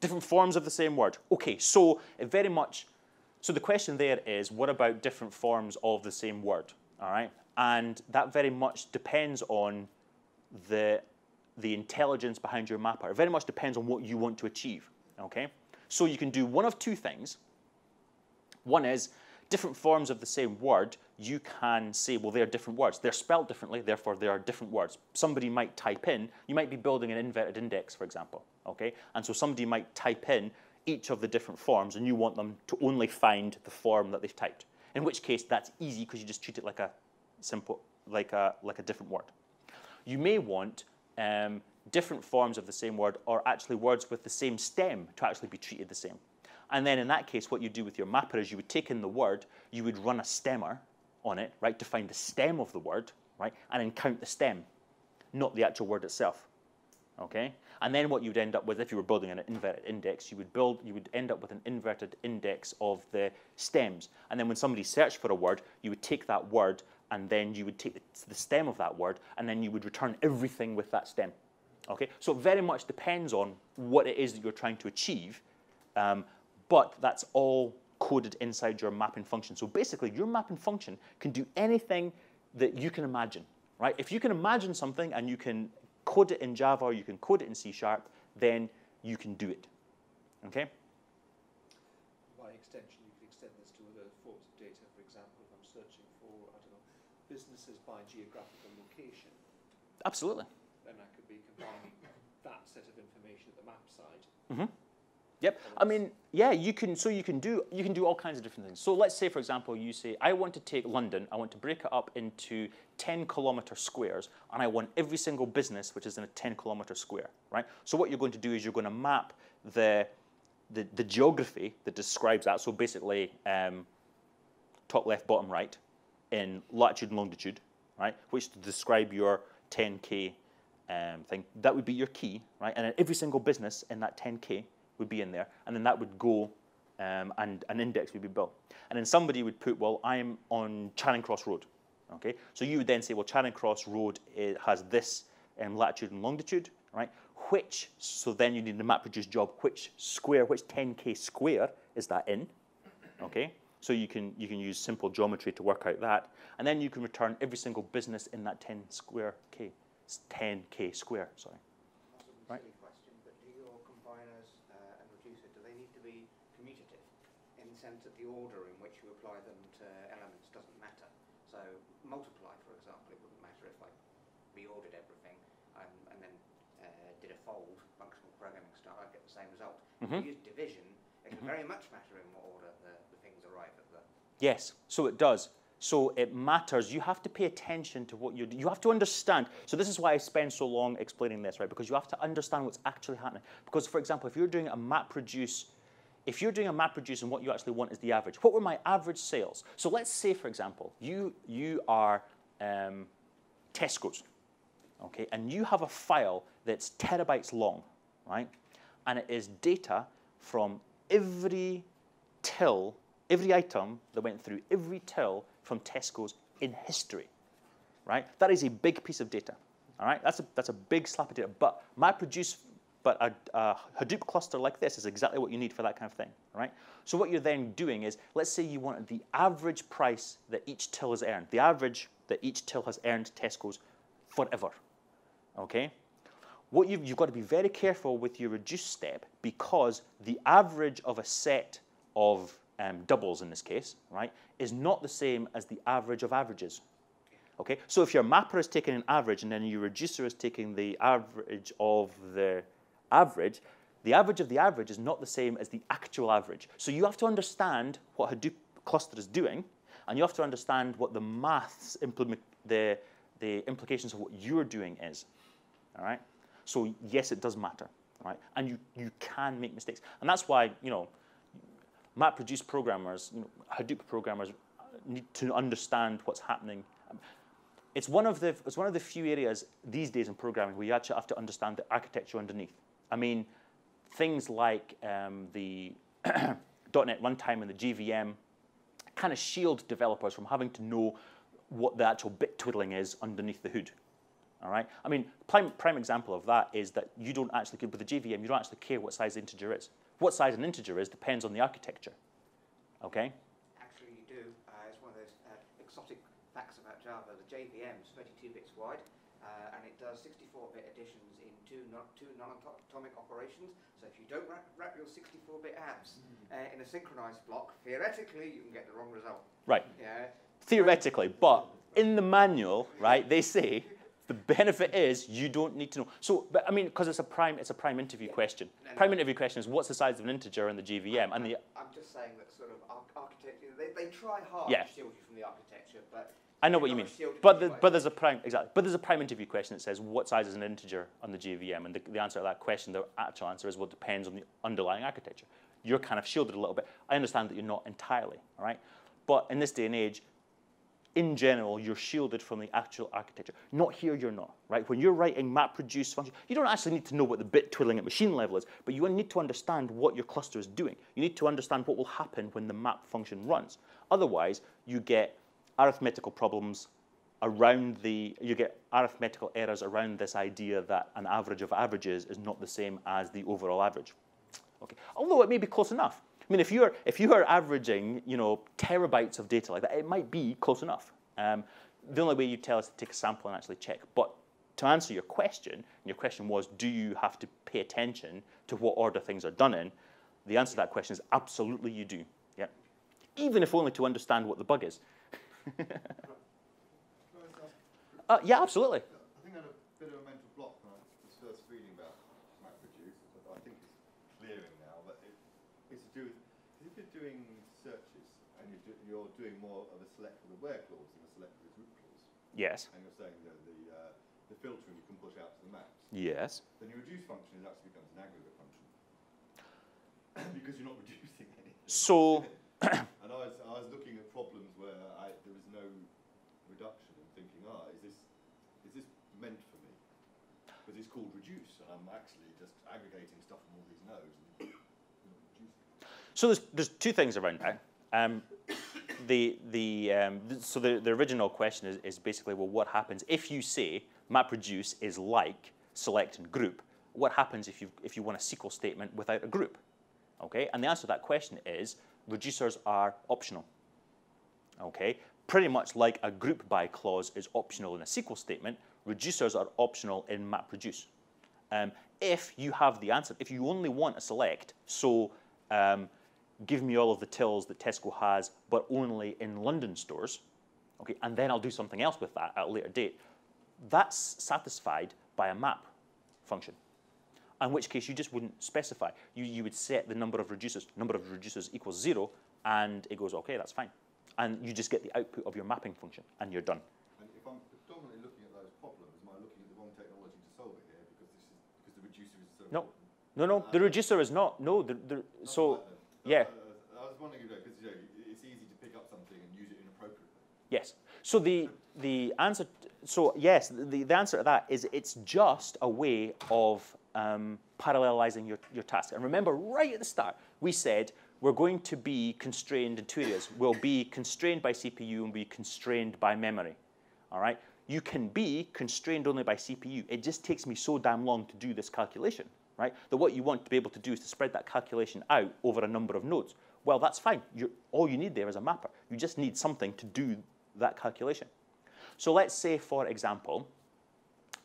different forms of the same word. Okay, so it very much. So the question there is, what about different forms of the same word? All right, and that very much depends on the the intelligence behind your mapper. It very much depends on what you want to achieve. Okay, so you can do one of two things. One is different forms of the same word. You can say, well, they're different words. They're spelled differently, therefore they are different words. Somebody might type in. You might be building an inverted index, for example. Okay, and so somebody might type in each of the different forms, and you want them to only find the form that they've typed. In which case, that's easy because you just treat it like a simple, like a like a different word. You may want um, different forms of the same word, or actually words with the same stem to actually be treated the same. And then in that case, what you do with your mapper is you would take in the word, you would run a stemmer on it, right, to find the stem of the word, right, and then count the stem, not the actual word itself. Okay? And then what you'd end up with, if you were building an inverted index, you would build, you would end up with an inverted index of the stems. And then when somebody searched for a word, you would take that word and then you would take the, stem of that word and then you would return everything with that stem. Okay? So it very much depends on what it is that you're trying to achieve. Um, but that's all coded inside your mapping function. So basically, your mapping function can do anything that you can imagine, right? If you can imagine something and you can code it in Java or you can code it in C Sharp, then you can do it, okay? By extension, you could extend this to other forms of data. For example, if I'm searching for, I don't know, businesses by geographical location, Absolutely. then I could be combining that set of information at the map side Mhm. Yep. I mean, yeah, you can. So you can do you can do all kinds of different things. So let's say, for example, you say, I want to take London. I want to break it up into 10 kilometer squares, and I want every single business which is in a 10 kilometer square, right? So what you're going to do is you're going to map the the, the geography that describes that. So basically, um, top left, bottom right, in latitude and longitude, right? Which to describe your 10k um, thing. That would be your key, right? And then every single business in that 10k would be in there, and then that would go, um, and an index would be built. And then somebody would put, well, I'm on Charing Cross Road, okay? So you would then say, well, Charing Cross Road has this um, latitude and longitude, right? Which, so then you need the MapReduce job, which square, which 10k square is that in, okay? So you can, you can use simple geometry to work out that. And then you can return every single business in that 10 square K, 10K square, sorry. Possibly Right. silly question, but do your combiners uh, and reducer, do they need to be commutative in the sense that the order in which you apply them to elements doesn't matter? So multiply, for example, it wouldn't matter if I reordered everything um, and then uh, did a fold, functional programming style, I'd get the same result. Mhm. If you use division, it can very much matter in what order the, the things arrive at the Yes, so it does. So it matters. You have to pay attention to what you do. You have to understand. So this is why I spend so long explaining this, right? Because you have to understand what's actually happening. Because, for example, if you're doing a MapReduce, if you're doing a MapReduce and what you actually want is the average, what were my average sales? So let's say, for example, you you are um, Tesco's, okay, and you have a file that's terabytes long, right, and it is data from every till, every item that went through every till from Tesco's in history, right? That is a big piece of data, all right? That's a, that's a big slap of data. But my produce, but a, a Hadoop cluster like this is exactly what you need for that kind of thing, right? So what you're then doing is, let's say you wanted the average price that each till has earned, the average that each till has earned Tesco's forever, okay? What you've, you've got to be very careful with your reduce step because the average of a set of um, doubles in this case, right, is not the same as the average of averages. Okay, so if your mapper is taking an average and then your reducer is taking the average of the average, the average of the average is not the same as the actual average. So you have to understand what Hadoop cluster is doing, and you have to understand what the maths implement the the implications of what you're doing is. All right. So yes, it does matter. All right, and you you can make mistakes, and that's why you know MapReduce programmers, you know, Hadoop programmers need to understand what's happening. It's one of the it's one of the few areas these days in programming where you actually have to understand the architecture underneath. I mean, things like um, the .NET runtime and the JVM kind of shield developers from having to know what the actual bit twiddling is underneath the hood. All right. I mean, prime, prime example of that is that you don't actually with the JVM you don't actually care what size the integer is. What size an integer is depends on the architecture. Okay. Actually, you do. Uh, it's one of those uh, exotic facts about Java. The JVM is 32 bits wide, uh, and it does 64-bit additions in two, non- two non-atomic operations. So if you don't wrap, wrap your 64-bit apps uh, in a synchronized block, theoretically you can get the wrong result. Right. Yeah. Theoretically, but in the manual, right, they say the benefit is you don't need to know. So, but I mean, because it's a prime, it's a prime interview question. No, no. Prime interview question is what's the size of an integer in the JVM, and the I'm just saying that sort of architecture, they, they try hard Yeah. to shield you from the architecture, but I know what you mean. But the, but there's a prime exactly. But there's a prime interview question that says what size is an integer on the JVM, and the, the answer to that question, the actual answer is well, it depends on the underlying architecture. You're kind of shielded a little bit. I understand that you're not entirely, all right. But in this day and age, in general, you're shielded from the actual architecture. Not here, you're not, right? When you're writing MapReduce function, you don't actually need to know what the bit twiddling at machine level is, but you need to understand what your cluster is doing. You need to understand what will happen when the map function runs. Otherwise, you get arithmetical problems around the, you get arithmetical errors around this idea that an average of averages is not the same as the overall average. Okay. Although it may be close enough. I mean, if you're if you are averaging, you know, terabytes of data like that, it might be close enough. Um, the only way you tell is to take a sample and actually check. But to answer your question, and your question was, do you have to pay attention to what order things are done in? The answer to that question is absolutely you do. Yeah. Even if only to understand what the bug is. Uh, yeah, absolutely. I think I had a bit of a mental block when I was first reading about MapReduce, but I think it's clearing now, but it doing searches and you're, do, you're doing more of a select with a where clause than a select with a group clause, Yes. and you're saying that the, uh, the filtering you can push out to the maps, Yes. then your reduce function is actually becomes an aggregate function because you're not reducing anything. So, And I was, I was looking at problems where I, there was no reduction and thinking, ah, is this, is this meant for me? Because it's called reduce, and I'm actually just aggregating stuff from all these nodes and so there's, there's two things around that. Um, the, the, um, so the, the original question is, is basically, well, what happens if you say MapReduce is like select and group? What happens if you, if you want a SQL statement without a group? Okay, and the answer to that question is reducers are optional. Okay, pretty much like a group by clause is optional in a SQL statement, reducers are optional in MapReduce. Um, if you have the answer, if you only want a select, so um, give me all of the tills that Tesco has, but only in London stores, okay, and then I'll do something else with that at a later date, that's satisfied by a map function. In which case you just wouldn't specify. You, you would set the number of reducers, number of reducers equals zero, and it goes, okay, that's fine. And you just get the output of your mapping function, and you're done. And if I'm predominantly looking at those problems, am I looking at the wrong technology to solve it here? Because this is because the reducer is so No. important. No, no, the reducer is not. No, the, the, so right yeah. Uh, I was wondering, because you know, it's easy to pick up something and use it inappropriately. Yes. So the the answer. So yes, the, the answer to that is it's just a way of um, parallelizing your, your task. And remember, right at the start, we said we're going to be constrained in two areas. We'll be constrained by CPU and be constrained by memory. All right. You can be constrained only by CPU. It just takes me so damn long to do this calculation, right? That what you want to be able to do is to spread that calculation out over a number of nodes. Well, that's fine. You're, all you need there is a mapper. You just need something to do that calculation. So let's say, for example,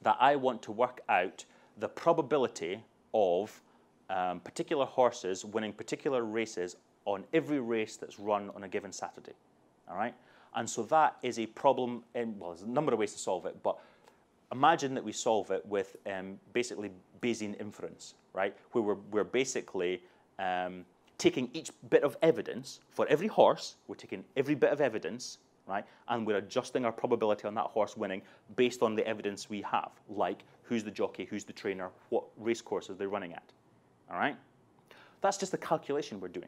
that I want to work out the probability of um, particular horses winning particular races on every race that's run on a given Saturday. All right? And so that is a problem, in, well, there's a number of ways to solve it, but imagine that we solve it with um, basically Bayesian inference, right? Where we're, we're basically um, taking each bit of evidence for every horse, we're taking every bit of evidence, right? And we're adjusting our probability on that horse winning based on the evidence we have, like who's the jockey, who's the trainer, what race courses they're running at, all right? That's just the calculation we're doing.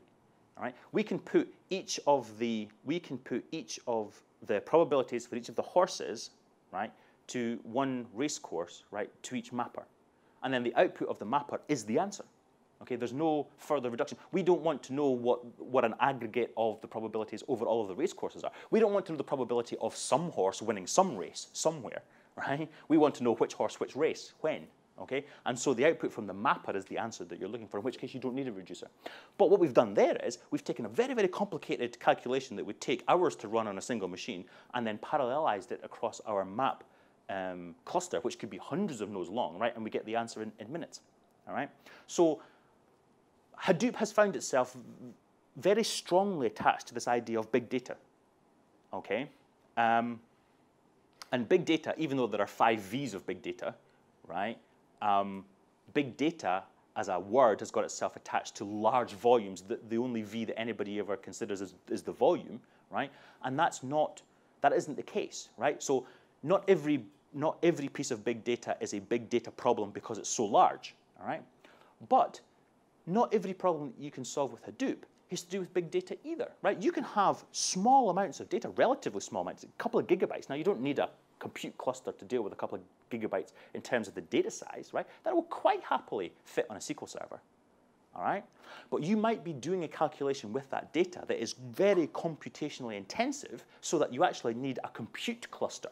All right? We can put each of the we can put each of the probabilities for each of the horses, right, to one race course, right, to each mapper. And then the output of the mapper is the answer. Okay, there's no further reduction. We don't want to know what, what an aggregate of the probabilities over all of the race courses are. We don't want to know the probability of some horse winning some race somewhere, right? We want to know which horse, which race, when, okay? And so the output from the mapper is the answer that you're looking for, in which case you don't need a reducer. But what we've done there is we've taken a very, very complicated calculation that would take hours to run on a single machine and then parallelized it across our map um, cluster, which could be hundreds of nodes long, right? And we get the answer in, in minutes, all right? So Hadoop has found itself very strongly attached to this idea of big data, okay? Um, and big data, even though there are five V's of big data, right? Um, big data as a word has got itself attached to large volumes. The, the only V that anybody ever considers is, is the volume, right? And that's not, that isn't the case, right? So not every, not every piece of big data is a big data problem because it's so large, all right? But not every problem you can solve with Hadoop has to do with big data either, right? You can have small amounts of data, relatively small amounts, a couple of gigabytes. Now, you don't need a compute cluster to deal with a couple of gigabytes in terms of the data size, right? That will quite happily fit on a SQL server, all right? But you might be doing a calculation with that data that is very computationally intensive so that you actually need a compute cluster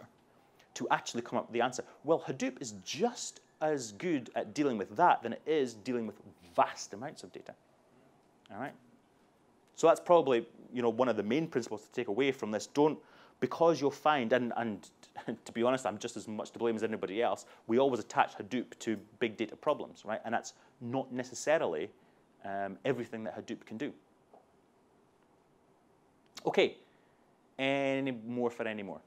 to actually come up with the answer. Well, Hadoop is just as good at dealing with that than it is dealing with vast amounts of data. All right? So that's probably you know, one of the main principles to take away from this. Don't, because you'll find, and, and to be honest, I'm just as much to blame as anybody else, we always attach Hadoop to big data problems, right? And that's not necessarily um, everything that Hadoop can do. Okay, any more for any more?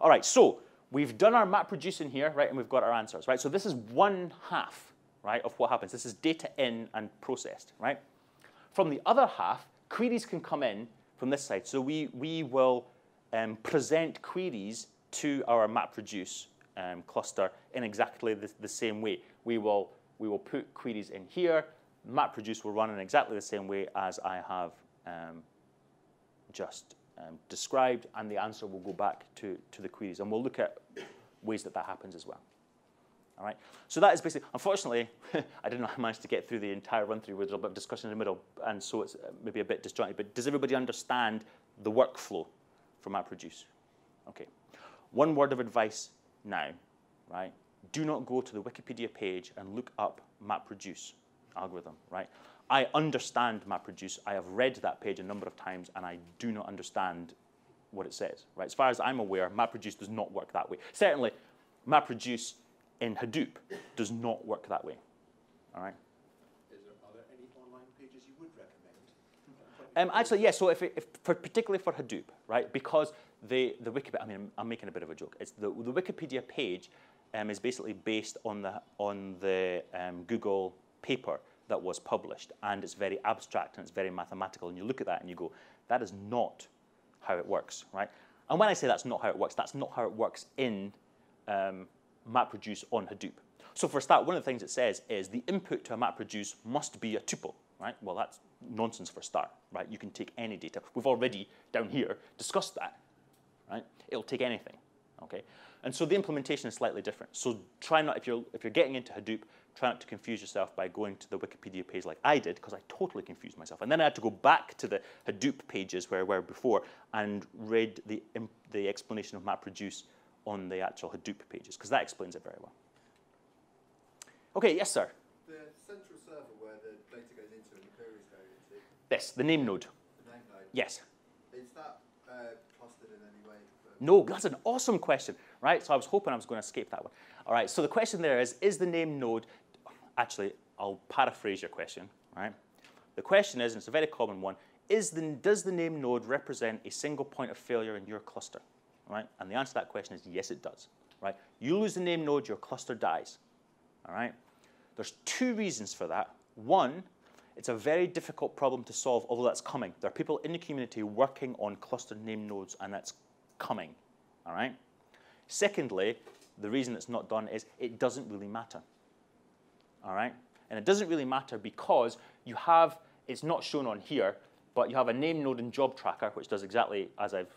All right, so we've done our map producing here, right, and we've got our answers, right? So this is one half, right, of what happens. This is data in and processed, right? From the other half, queries can come in from this side. So we, we will um, present queries to our MapReduce um, cluster in exactly the, the same way. We will, we will put queries in here. MapReduce will run in exactly the same way as I have um, just um, described, and the answer will go back to, to the queries. And we'll look at ways that that happens as well. All right. So that is basically, unfortunately, I didn't manage to get through the entire run through with a bit of discussion in the middle, and so it's uh, maybe a bit disjointed. But does everybody understand the workflow for MapReduce? Okay. One word of advice now, right? Do not go to the Wikipedia page and look up MapReduce algorithm, right? I understand MapReduce. I have read that page a number of times, and I do not understand what it says, right? As far as I'm aware, MapReduce does not work that way. Certainly, MapReduce in Hadoop does not work that way. All right. Is there, are there any online pages you would recommend? Um, actually, yes. So if, if for, particularly for Hadoop, right, because the the Wikipedia, I mean, I'm, I'm making a bit of a joke. It's the the Wikipedia page um, is basically based on the on the um, Google paper that was published, and it's very abstract and it's very mathematical. And you look at that and you go, that is not how it works, right? And when I say that's not how it works, that's not how it works in um, MapReduce on Hadoop. So for a start, one of the things it says is the input to a MapReduce must be a tuple, right? Well, that's nonsense for a start, right? You can take any data. We've already, down here, discussed that, right? It'll take anything, okay? And so the implementation is slightly different. So try not, if you're, if you're getting into Hadoop, try not to confuse yourself by going to the Wikipedia page like I did, because I totally confused myself. And then I had to go back to the Hadoop pages where I were before and read the, the explanation of MapReduce on the actual Hadoop pages, because that explains it very well. Okay, yes, sir. The central server where the data goes into and the queries go Yes, the name node. the name node, Yes. is that uh, clustered in any way? No, that's an awesome question, right? So I was hoping I was going to escape that one. All right, so the question there is, is the name node, actually, I'll paraphrase your question, right? The question is, and it's a very common one, is the, does the name node represent a single point of failure in your cluster, right? And the answer to that question is yes, it does, right? You lose the name node, your cluster dies, all right? There's two reasons for that. One, it's a very difficult problem to solve, although that's coming. There are people in the community working on cluster name nodes, and that's coming, all right? Secondly, the reason it's not done is it doesn't really matter, all right? And it doesn't really matter because you have, it's not shown on here, but you have a name node and job tracker, which does exactly as I've,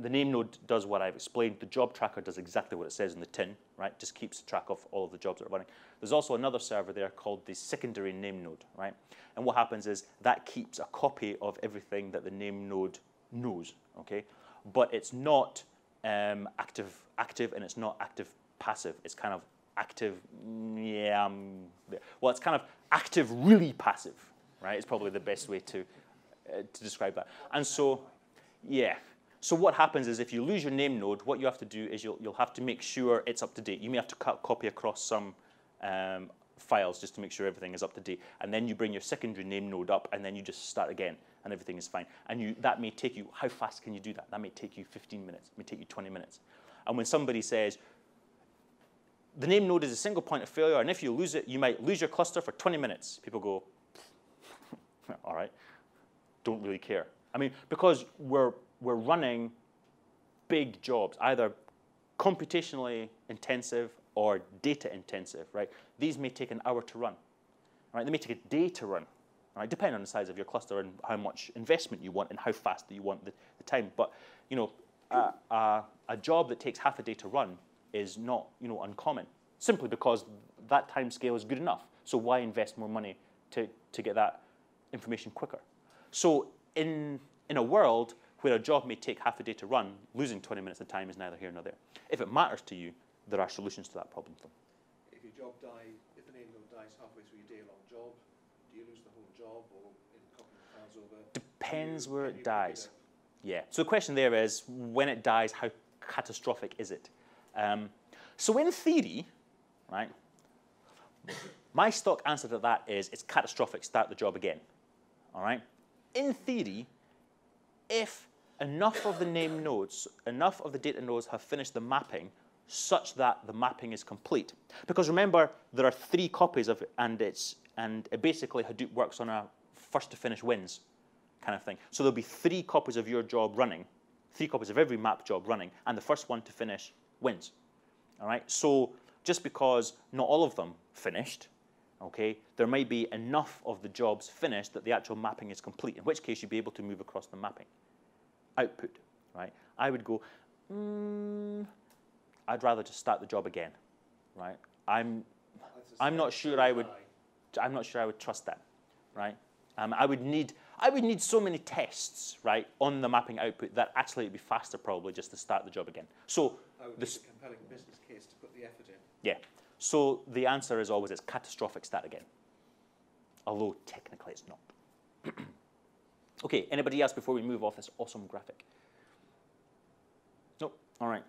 the name node does what I've explained. The job tracker does exactly what it says in the tin, right? Just keeps track of all of the jobs that are running. There's also another server there called the secondary name node, right? And what happens is that keeps a copy of everything that the name node knows, okay? But it's not um, active, active, and it's not active passive. It's kind of active, yeah, um, well, it's kind of active, really passive, right? It's probably the best way to, uh, to describe that. And so, yeah. So what happens is if you lose your name node, what you have to do is you'll, you'll have to make sure it's up to date. You may have to cut, copy across some um, files just to make sure everything is up to date. And then you bring your secondary name node up, and then you just start again, and everything is fine. And you, that may take you, how fast can you do that? That may take you 15 minutes, it may take you 20 minutes. And when somebody says, the name node is a single point of failure, and if you lose it, you might lose your cluster for 20 minutes. People go, all right, don't really care. I mean, because we're, we're running big jobs, either computationally intensive or data intensive, right? These may take an hour to run, right? They may take a day to run, right? Depending on the size of your cluster and how much investment you want and how fast you want the, the time. But, you know, a job that takes half a day to run is not, you know, uncommon, simply because that time scale is good enough. So why invest more money to, to get that information quicker? So in, in a world where a job may take half a day to run, losing 20 minutes of time is neither here nor there. If it matters to you, there are solutions to that problem. If your job dies, if name node dies halfway through your day-long job, do you lose the whole job or in copying the files over? Depends you- where it dies. Yeah. So the question there is, when it dies, how catastrophic is it? Um, so in theory, right, my stock answer to that is it's catastrophic, start the job again. All right? In theory, if enough of the name nodes, enough of the data nodes have finished the mapping such that the mapping is complete. Because remember, there are three copies of it, and it's and it basically Hadoop works on a first to finish wins kind of thing. So there'll be three copies of your job running, three copies of every map job running, and the first one to finish wins. All right. So just because not all of them finished, okay, there may be enough of the jobs finished that the actual mapping is complete. In which case, you'd be able to move across the mapping output. Right. I would go. Mm, I'd rather just start the job again. Right. I'm. I'm not sure I would. I'm not sure I would trust that, right? Um, I would need I would need so many tests, right, on the mapping output that actually it'd be faster probably just to start the job again. So this, compelling business case to put the effort in. yeah. So the answer is always it's catastrophic start again. Although technically it's not. okay, anybody else before we move off this awesome graphic? Nope. All right.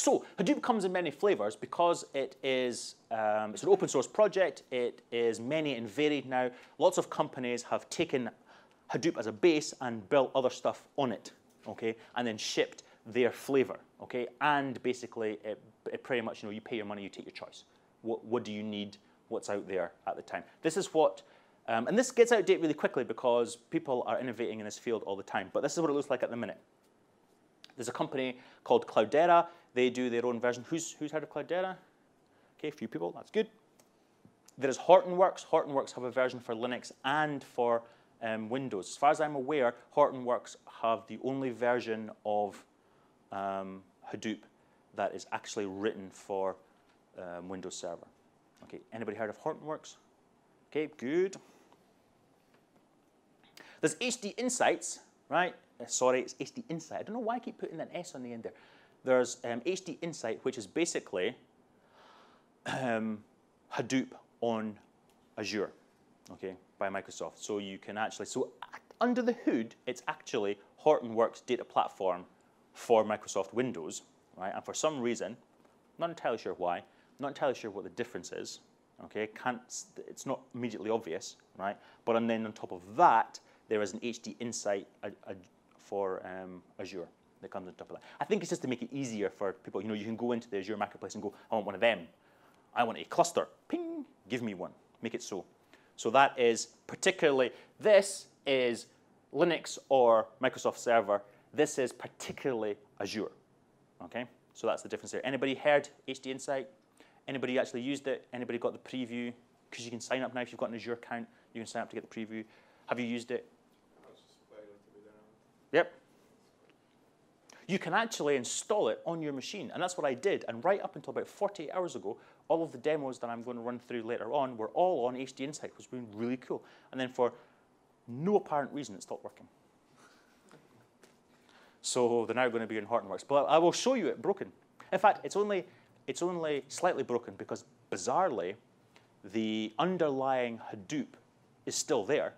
So Hadoop comes in many flavors because it is um, it's an open source project. It is many and varied now. Lots of companies have taken Hadoop as a base and built other stuff on it, okay, and then shipped their flavor, okay, and basically it, it pretty much you know you pay your money, you take your choice. What what do you need? What's out there at the time? This is what. Um, and this gets out of date really quickly because people are innovating in this field all the time. But this is what it looks like at the minute. There's a company called Cloudera. They do their own version. Who's, who's heard of Cloudera? Okay, a few people, that's good. There is Hortonworks. Hortonworks have a version for Linux and for um, Windows. As far as I'm aware, Hortonworks have the only version of um, Hadoop that is actually written for um, Windows Server. Okay, anybody heard of Hortonworks? Okay, good. There's HD Insights, right? Uh, sorry, it's HD Insight. I don't know why I keep putting an S on the end there. There's um, HD Insight, which is basically um, Hadoop on Azure, okay, by Microsoft. So you can actually, so under the hood, it's actually Hortonworks data platform for Microsoft Windows, right? And for some reason, not entirely sure why, not entirely sure what the difference is, okay? Can't, it's not immediately obvious, right? But and then on top of that, there is an HD Insight for um, Azure that comes on top of that. I think it's just to make it easier for people. You know, you can go into the Azure Marketplace and go, I want one of them. I want a cluster. Ping, give me one. Make it so. So that is particularly, this is Linux or Microsoft Server. This is particularly Azure. Okay, so that's the difference there. Anybody heard HD Insight? Anybody actually used it? Anybody got the preview? Because you can sign up now if you've got an Azure account. You can sign up to get the preview. Have you used it? Yep. You can actually install it on your machine, and that's what I did. And right up until about 48 hours ago, all of the demos that I'm going to run through later on were all on HD Insight, which was really cool. And then for no apparent reason, it stopped working. So they're now going to be in Hortonworks. But I will show you it broken. In fact, it's only, it's only slightly broken because, bizarrely, the underlying Hadoop is still there,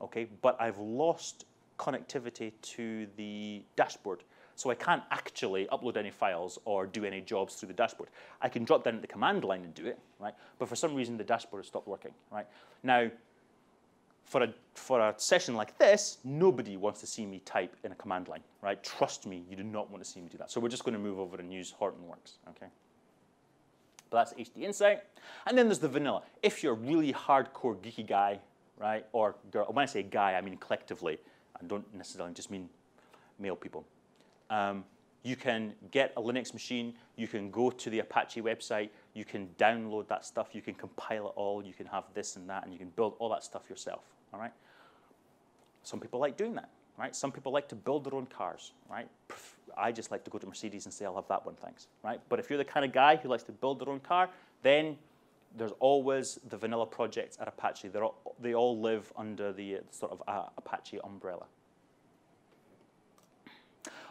okay? But I've lost connectivity to the dashboard. So I can't actually upload any files or do any jobs through the dashboard. I can drop down at the command line and do it, right? But for some reason, the dashboard has stopped working, right? Now, for a, for a session like this, nobody wants to see me type in a command line, right? Trust me, you do not want to see me do that. So we're just going to move over and use Hortonworks, okay? But that's HD Insight. And then there's the vanilla. If you're a really hardcore geeky guy, right, or girl, when I say guy, I mean collectively. Don't necessarily just mean male people. Um, you can get a Linux machine, you can go to the Apache website, you can download that stuff, you can compile it all, you can have this and that, and you can build all that stuff yourself, all right? Some people like doing that, right? Some people like to build their own cars, right? I just like to go to Mercedes and say, I'll have that one, thanks, right? But if you're the kind of guy who likes to build their own car, then there's always the vanilla projects at Apache. They're all, they all live under the uh, sort of uh, Apache umbrella.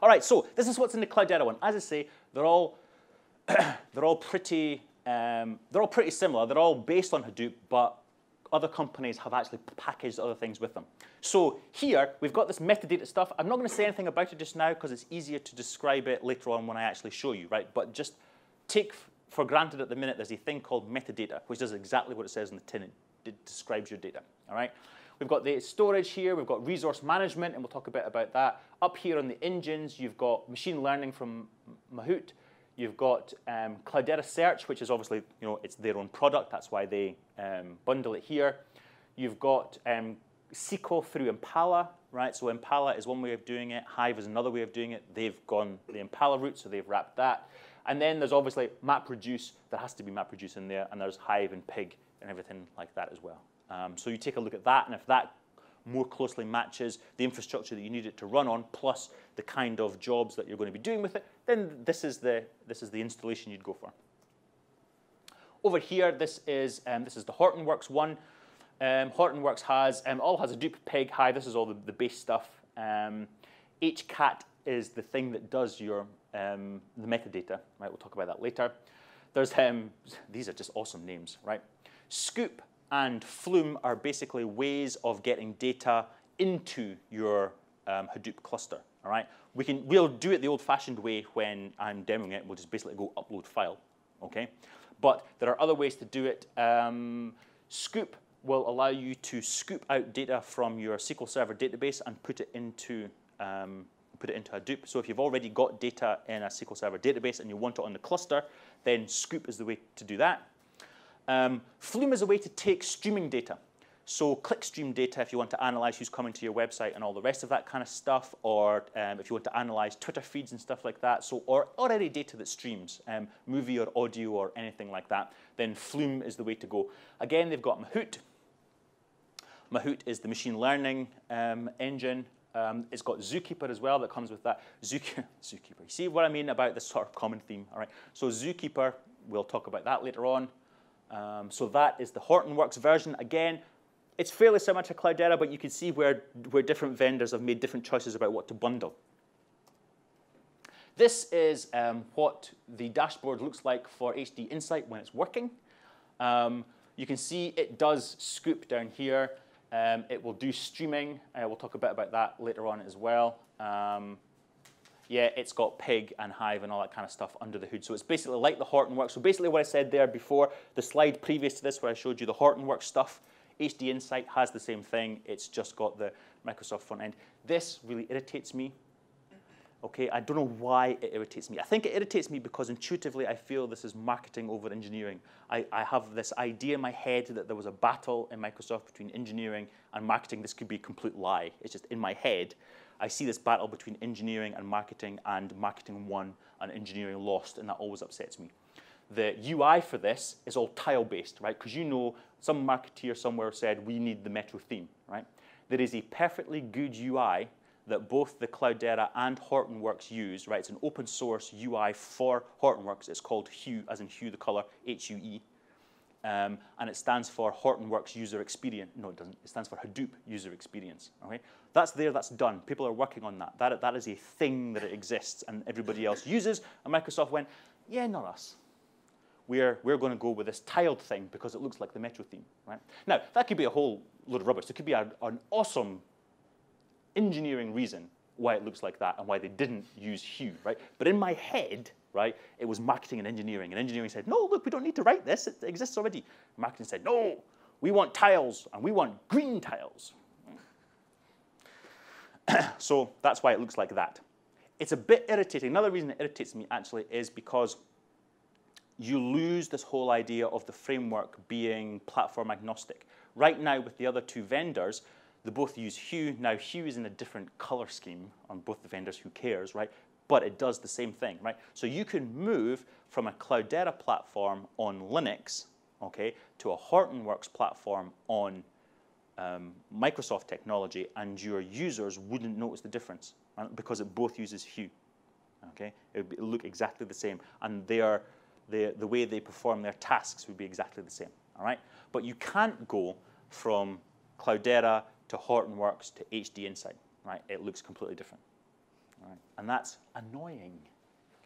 All right, so this is what's in the Cloudera one. As I say, they're all they're all pretty um, they're all pretty similar. They're all based on Hadoop, but other companies have actually packaged other things with them. So here we've got this metadata stuff. I'm not going to say anything about it just now because it's easier to describe it later on when I actually show you, right? But just take for granted at the minute there's a thing called metadata, which does exactly what it says in the tin. It describes your data. All right. We've got the storage here, we've got resource management, and we'll talk a bit about that. Up here on the engines, you've got machine learning from Mahout. You've got um, Cloudera Search, which is obviously, you know, it's their own product. That's why they um, bundle it here. You've got um, SQL through Impala, right? So Impala is one way of doing it. Hive is another way of doing it. They've gone the Impala route, so they've wrapped that. And then there's obviously MapReduce. There has to be MapReduce in there, and there's Hive and Pig and everything like that as well. Um, so you take a look at that, and if that more closely matches the infrastructure that you need it to run on, plus the kind of jobs that you're going to be doing with it, then this is the, this is the installation you'd go for. Over here, this is, um, this is the Hortonworks one. Um, Hortonworks has, um, all has Hadoop Pig. Hi, this is all the, the base stuff. Um, HCAT is the thing that does your, um, the metadata, right? We'll talk about that later. There's, um, these are just awesome names, right? Sqoop and Flume are basically ways of getting data into your um, Hadoop cluster, all right? We can, we'll do it the old-fashioned way when I'm demoing it. We'll just basically go upload file, okay? But there are other ways to do it. Um, Sqoop will allow you to scoop out data from your SQL Server database and put it into um, put it into Hadoop. So if you've already got data in a SQL Server database and you want it on the cluster, then Sqoop is the way to do that. Um, Flume is a way to take streaming data. So clickstream data if you want to analyze who's coming to your website and all the rest of that kind of stuff, or um, if you want to analyze Twitter feeds and stuff like that, so or, or any data that streams, um, movie or audio or anything like that, then Flume is the way to go. Again, they've got Mahout. Mahout is the machine learning um, engine. Um, it's got Zookeeper as well that comes with that. Zookeeper, Zookeeper. You see what I mean about this sort of common theme? All right. So Zookeeper, we'll talk about that later on. Um, so that is the Hortonworks version. Again, it's fairly similar to Cloudera, but you can see where, where different vendors have made different choices about what to bundle. This is um, what the dashboard looks like for HD Insight when it's working. Um, you can see it does Sqoop down here. Um, it will do streaming. Uh, we'll talk a bit about that later on as well. Um, yeah, it's got Pig and Hive and all that kind of stuff under the hood. So it's basically like the Hortonworks. So basically what I said there before, the slide previous to this where I showed you the Hortonworks stuff, HD Insight has the same thing. It's just got the Microsoft front end. This really irritates me. Okay, I don't know why it irritates me. I think it irritates me because intuitively I feel this is marketing over engineering. I, I have this idea in my head that there was a battle in Microsoft between engineering and marketing. This could be a complete lie. It's just in my head. I see this battle between engineering and marketing, and marketing won and engineering lost, and that always upsets me. The UI for this is all tile-based, right? Because you know some marketeer somewhere said, we need the Metro theme, right? There is a perfectly good UI that both the Cloudera and Hortonworks use, right? It's an open source UI for Hortonworks. It's called Hue, as in Hue the color, H-U-E. Um, and it stands for Hortonworks User Experience. No, it doesn't. It stands for Hadoop User Experience. Okay, that's there. That's done. People are working on that. That that is a thing that it exists, and everybody else uses. And Microsoft went, yeah, not us. We're we're going to go with this tiled thing because it looks like the Metro theme. Right now, that could be a whole load of rubbish. It could be a, an awesome engineering reason why it looks like that and why they didn't use Hue. Right, but in my head right? It was marketing and engineering. And engineering said, no, look, we don't need to write this. It exists already. Marketing said, no, we want tiles, and we want green tiles. so that's why it looks like that. It's a bit irritating. Another reason it irritates me, actually, is because you lose this whole idea of the framework being platform agnostic. Right now, with the other two vendors, they both use Hue. Now, Hue is in a different color scheme on both the vendors. Who cares, right? but it does the same thing, right? So you can move from a Cloudera platform on Linux, okay, to a Hortonworks platform on um, Microsoft technology, and your users wouldn't notice the difference right? because it both uses Hue. Okay, it would look exactly the same, and they are the the way they perform their tasks would be exactly the same. All right, but you can't go from Cloudera to Hortonworks to HD Insight. Right, it looks completely different. Right? And that's annoying.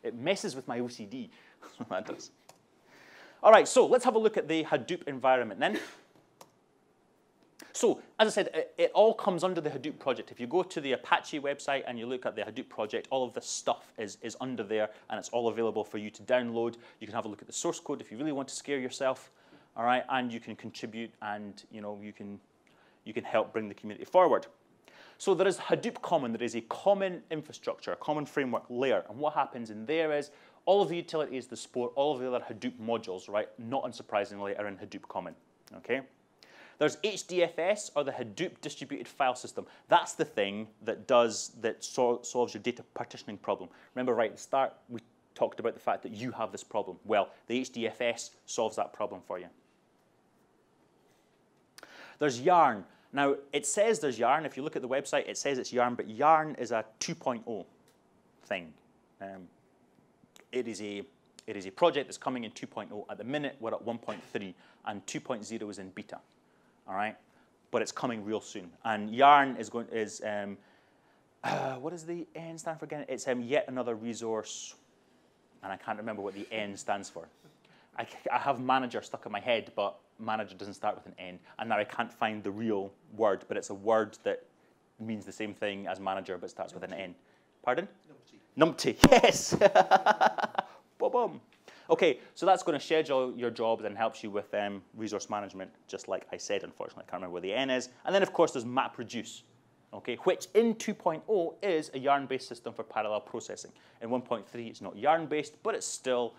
It messes with my OCD. that does. All right, so let's have a look at the Hadoop environment then. So, as I said, it, it, all comes under the Hadoop project. If you go to the Apache website and you look at the Hadoop project, all of this stuff is, is under there and it's all available for you to download. You can have a look at the source code if you really want to scare yourself, all right? And you can contribute and, you know, you can, you can help bring the community forward. So there is Hadoop Common. There is a common infrastructure, a common framework layer. And what happens in there is all of the utilities that support all of the other Hadoop modules, right, not unsurprisingly, are in Hadoop Common, okay? There's HDFS or the Hadoop distributed file system. That's the thing that does that sol- solves your data partitioning problem. Remember, right at the start, we talked about the fact that you have this problem. Well, the HDFS solves that problem for you. There's Yarn. Now, it says there's Yarn. If you look at the website, it says it's Yarn, but Yarn is a 2.0 thing. Um, it is a it is a project that's coming in 2.0. At the minute, we're at 1.3, and 2.0 is in beta. All right, but it's coming real soon. And Yarn is going is um, uh, what does the N stand for again? It's um, yet another resource, and I can't remember what the N stands for. I, I have manager stuck in my head, but manager doesn't start with an N, and now I can't find the real word, but it's a word that means the same thing as manager, but starts with an N. Pardon? Numpty. Numpty, yes. boom, boom. Okay, so that's going to schedule your jobs and helps you with um, resource management, just like I said. Unfortunately, I can't remember where the N is. And then, of course, there's MapReduce, okay, which in 2.0 is a yarn-based system for parallel processing. In 1.3, it's not yarn-based, but it's still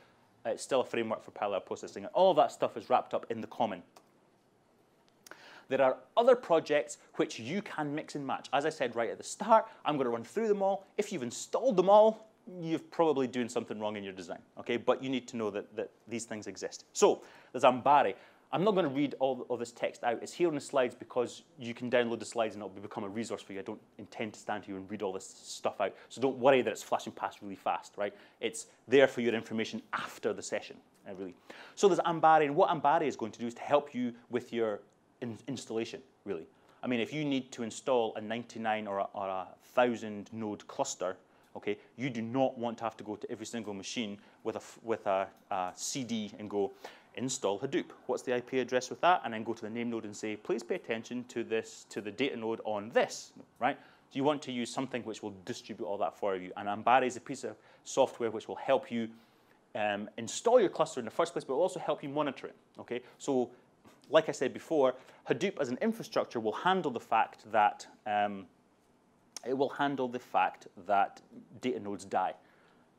Uh, it's still a framework for parallel processing. And all that stuff is wrapped up in the common. There are other projects which you can mix and match. As I said right at the start, I'm going to run through them all. If you've installed them all, you're probably doing something wrong in your design, okay? But you need to know that, that these things exist. So there's Ambari. I'm not going to read all of this text out. It's here on the slides because you can download the slides and it'll become a resource for you. I don't intend to stand here and read all this stuff out. So don't worry that it's flashing past really fast, right? It's there for your information after the session, uh, really. So there's Ambari, and what Ambari is going to do is to help you with your in- installation, really. I mean, if you need to install a 99 or a, or a 1,000 node cluster, okay, you do not want to have to go to every single machine with a, with a, a CD and go, install Hadoop. What's the IP address with that? And then go to the name node and say, please pay attention to this, to the data node on this, right? You want to use something which will distribute all that for you. And Ambari is a piece of software which will help you um, install your cluster in the first place, but will also help you monitor it. Okay, so like I said before, Hadoop as an infrastructure will handle the fact that um, it will handle the fact that data nodes die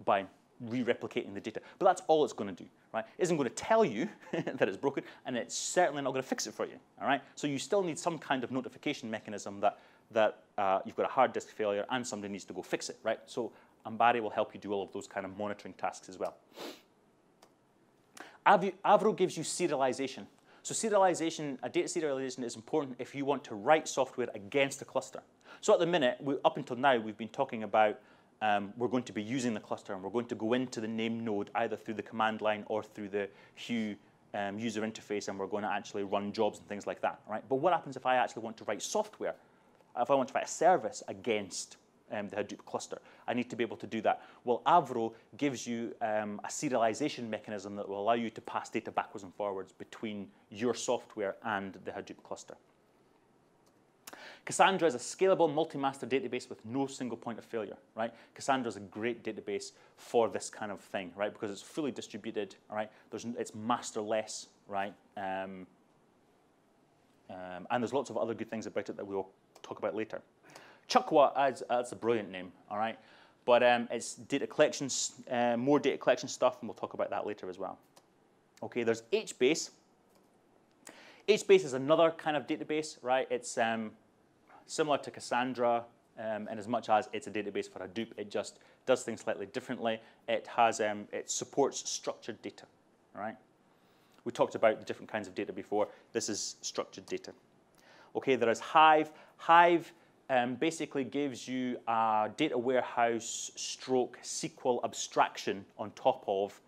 by re-replicating the data. But that's all it's going to do, right? Isn't going to tell you that it's broken, and it's certainly not going to fix it for you, all right? So you still need some kind of notification mechanism that that uh, you've got a hard disk failure and somebody needs to go fix it, right? So Ambari will help you do all of those kind of monitoring tasks as well. Avro gives you serialization. So serialization, a data serialization is important if you want to write software against a cluster. So at the minute, we, up until now, we've been talking about um, we're going to be using the cluster and we're going to go into the name node either through the command line or through the Hue um, user interface and we're going to actually run jobs and things like that, right? But what happens if I actually want to write software? If I want to write a service against um, the Hadoop cluster. I need to be able to do that. Well, Avro gives you um, a serialization mechanism that will allow you to pass data backwards and forwards between your software and the Hadoop cluster. Cassandra is a scalable multi-master database with no single point of failure, right? Cassandra is a great database for this kind of thing, right? Because it's fully distributed, all right? There's, it's masterless, right? Um, um, and there's lots of other good things about it that we'll talk about later. Chukwa, adds, that's a brilliant name, all right? But um, it's data collections, uh, more data collection stuff, and we'll talk about that later as well. Okay, there's HBase. HBase is another kind of database, right? It's um, similar to Cassandra, um, and as much as it's a database for Hadoop, it just does things slightly differently. It has, um, it supports structured data, right? We talked about the different kinds of data before. This is structured data. Okay, there is Hive. Hive um, basically gives you a data warehouse stroke SQL abstraction on top of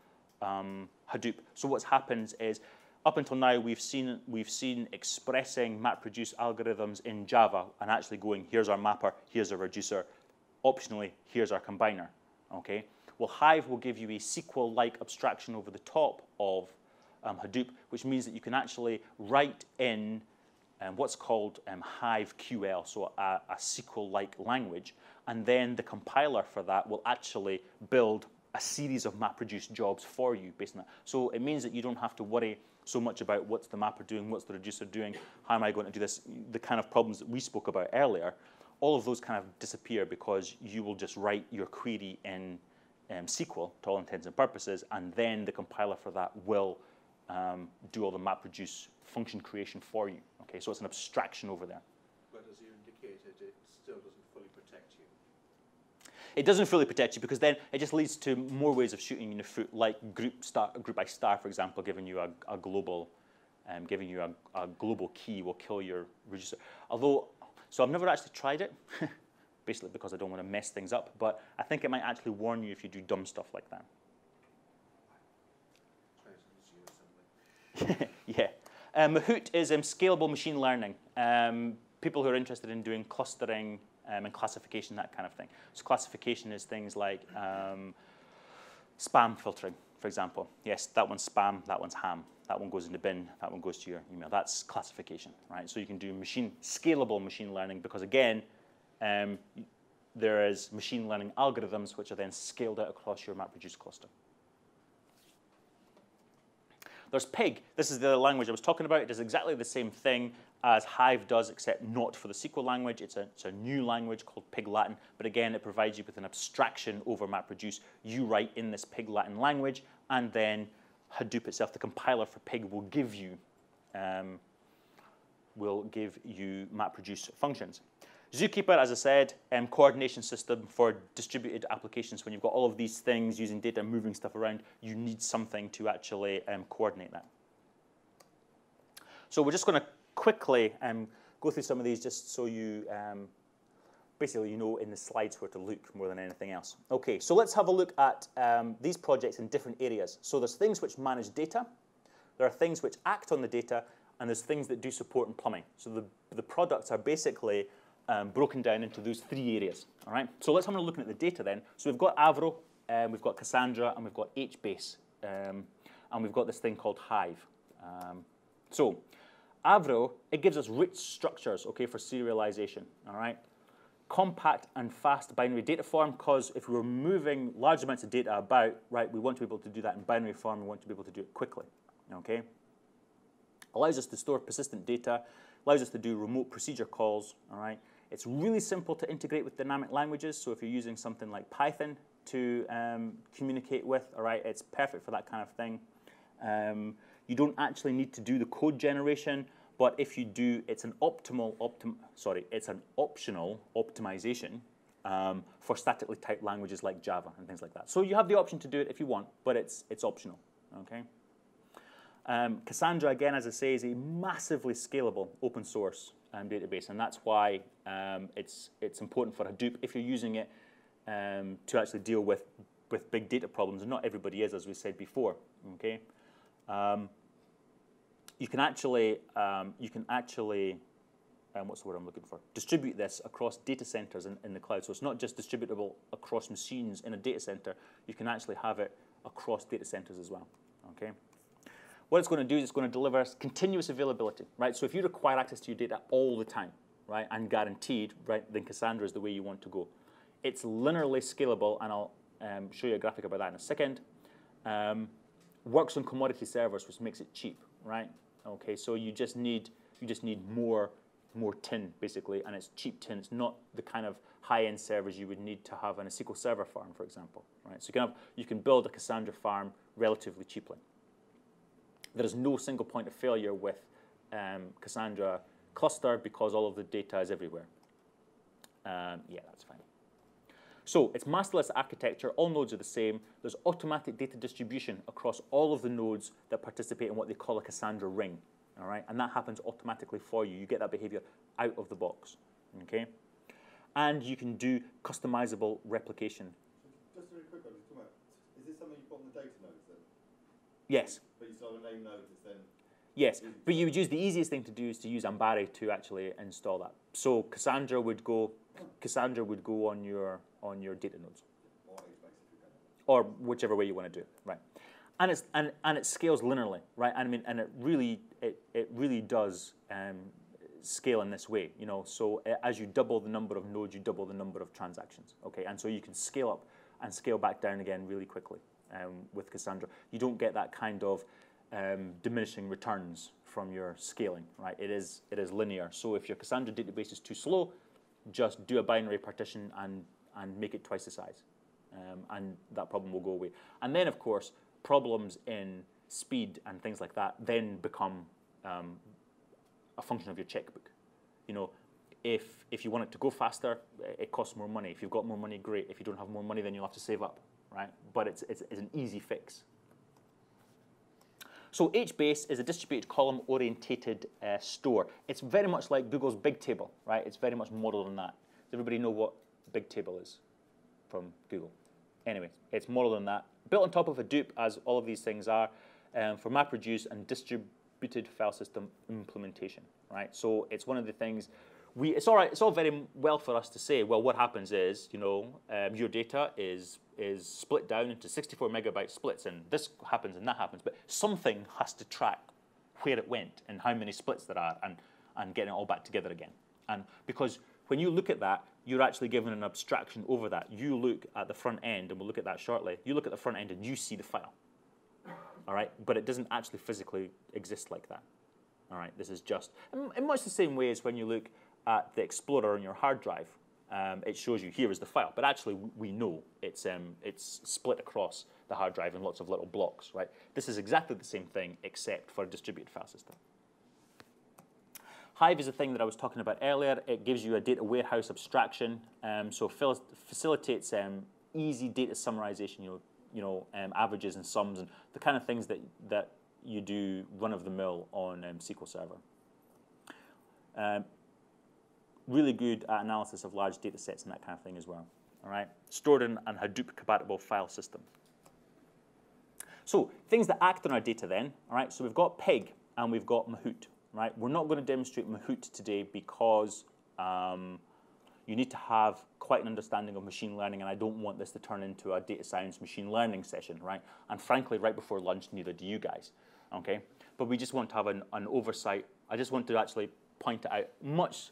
um, Hadoop. So what happens is, up until now, we've seen, we've seen expressing MapReduce algorithms in Java and actually going, here's our mapper, here's our reducer, optionally, here's our combiner, okay? Well, Hive will give you a SQL-like abstraction over the top of um, Hadoop, which means that you can actually write in um, what's called um, Hive QL, so a, a SQL-like language, and then the compiler for that will actually build a series of MapReduce jobs for you based on that. So it means that you don't have to worry so much about what's the mapper doing, what's the reducer doing, how am I going to do this, the kind of problems that we spoke about earlier. All of those kind of disappear because you will just write your query in um, SQL to all intents and purposes, and then the compiler for that will um, do all the MapReduce function creation for you. Okay, so it's an abstraction over there. But as you indicated, it still doesn't fully protect you. It doesn't fully protect you because then it just leads to more ways of shooting you in the foot, like group star, group by star, for example, giving you a, a global, um, giving you a, a global key will kill your reducer. Although, so I've never actually tried it, basically because I don't want to mess things up. But I think it might actually warn you if you do dumb stuff like that. Yeah. Um, is um, scalable machine learning. Um, people who are interested in doing clustering um, and classification, that kind of thing. So classification is things like um, spam filtering, for example. Yes, that one's spam, that one's ham. That one goes in the bin, that one goes to your email. That's classification, right? So you can do machine scalable machine learning because again, um, there is machine learning algorithms which are then scaled out across your MapReduce cluster. There's Pig. This is the language I was talking about. It does exactly the same thing as Hive does, except not for the SQL language. It's a, it's a new language called Pig Latin. But again, it provides you with an abstraction over MapReduce. You write in this Pig Latin language, and then Hadoop itself, the compiler for Pig, will give you um, will give you MapReduce functions. Zookeeper, as I said, um, coordination system for distributed applications. When you've got all of these things using data, moving stuff around, you need something to actually um, coordinate that. So we're just going to quickly um, go through some of these just so you um, basically you know in the slides where to look more than anything else. Okay, so let's have a look at um, these projects in different areas. So there's things which manage data, there are things which act on the data, and there's things that do support and plumbing. So the, the products are basically um, broken down into those three areas. All right. So let's have a look at the data then. So we've got Avro, um, we've got Cassandra, and we've got HBase, um, and we've got this thing called Hive. Um, so Avro, it gives us rich structures, okay, for serialization. All right. Compact and fast binary data form, because if we're moving large amounts of data about, right, we want to be able to do that in binary form. We want to be able to do it quickly. Okay. Allows us to store persistent data. Allows us to do remote procedure calls. All right. It's really simple to integrate with dynamic languages. So if you're using something like Python to um, communicate with, all right, it's perfect for that kind of thing. Um, you don't actually need to do the code generation, but if you do, it's an optimal optim sorry, it's an optional optimization um, for statically typed languages like Java and things like that. So you have the option to do it if you want, but it's it's optional. Okay. Um, Cassandra, again, as I say, is a massively scalable open source um, database, and that's why um, it's, it's important for Hadoop if you're using it um, to actually deal with, with big data problems, and not everybody is, as we said before, okay? Um, you can actually, um, you can actually what's the word I'm looking for? Distribute this across data centers in, in the cloud. So it's not just distributable across machines in a data center, you can actually have it across data centers as well, okay? What it's going to do is it's going to deliver continuous availability, right? So if you require access to your data all the time, right, and guaranteed, right, then Cassandra is the way you want to go. It's linearly scalable, and I'll um, show you a graphic about that in a second. Um, works on commodity servers, which makes it cheap, right? Okay, so you just need you just need more more tin basically, and it's cheap tin. It's not the kind of high-end servers you would need to have on a SQL Server farm, for example, right? So you can have you can build a Cassandra farm relatively cheaply. There is no single point of failure with um, Cassandra cluster because all of the data is everywhere. Um, yeah, that's fine. So it's masterless architecture. All nodes are the same. There's automatic data distribution across all of the nodes that participate in what they call a Cassandra ring. All right, and that happens automatically for you. You get that behavior out of the box. Okay, and you can do customizable replication. Just a very quick one, just come out. Is this something you put on the data nodes then? Yes. But you still have a name node that's then. Yes, but you would use the easiest thing to do is to use Ambari to actually install that. So Cassandra would go, Cassandra would go on your on your data nodes, Or HBase if you can. or whichever way you want to do it, right? And it's and, and it scales linearly, right? And I mean, and it really it, it really does um, scale in this way, you know. So as you double the number of nodes, you double the number of transactions, okay? And so you can scale up and scale back down again really quickly um, with Cassandra. You don't get that kind of um, diminishing returns from your scaling, right? It is, it is linear. So if your Cassandra database is too slow, just do a binary partition and, and make it twice the size. Um, and that problem will go away. And then, of course, problems in speed and things like that then become um, a function of your checkbook. You know, if if you want it to go faster, it costs more money. If you've got more money, great. If you don't have more money, then you'll have to save up, right? But it's it's, it's an easy fix. So HBase is a distributed column orientated uh, store. It's very much like Google's Bigtable, right? It's very much modeled on that. Does everybody know what Bigtable is from Google? Anyway, it's modeled on that. Built on top of Hadoop, as all of these things are, um, for MapReduce and distributed file system implementation, right? So it's one of the things we, it's all right, it's all very well for us to say, well, what happens is, you know, um, your data is, is split down into 64 megabyte splits, and this happens and that happens, but something has to track where it went and how many splits there are and, and getting it all back together again. And because when you look at that, you're actually given an abstraction over that. You look at the front end, and we'll look at that shortly. You look at the front end and you see the file, all right? But it doesn't actually physically exist like that, all right? This is just, in much the same way as when you look at the Explorer on your hard drive, um, it shows you here is the file. But actually, we know it's, um, it's split across the hard drive in lots of little blocks, right? This is exactly the same thing, except for a distributed file system. Hive is a thing that I was talking about earlier. It gives you a data warehouse abstraction, um, so facilitates um, easy data summarization, you know, you know um, averages and sums, and the kind of things that, that you do run-of-the-mill on um, SQL Server. Really good at analysis of large data sets and that kind of thing as well. All right, stored in an Hadoop compatible file system. So things that act on our data then, all right, so we've got Pig and we've got Mahout, right? We're not going to demonstrate Mahout today because um, you need to have quite an understanding of machine learning and I don't want this to turn into a data science machine learning session, right? And frankly, right before lunch, neither do you guys, okay? But we just want to have an, an oversight. I just want to actually point it out much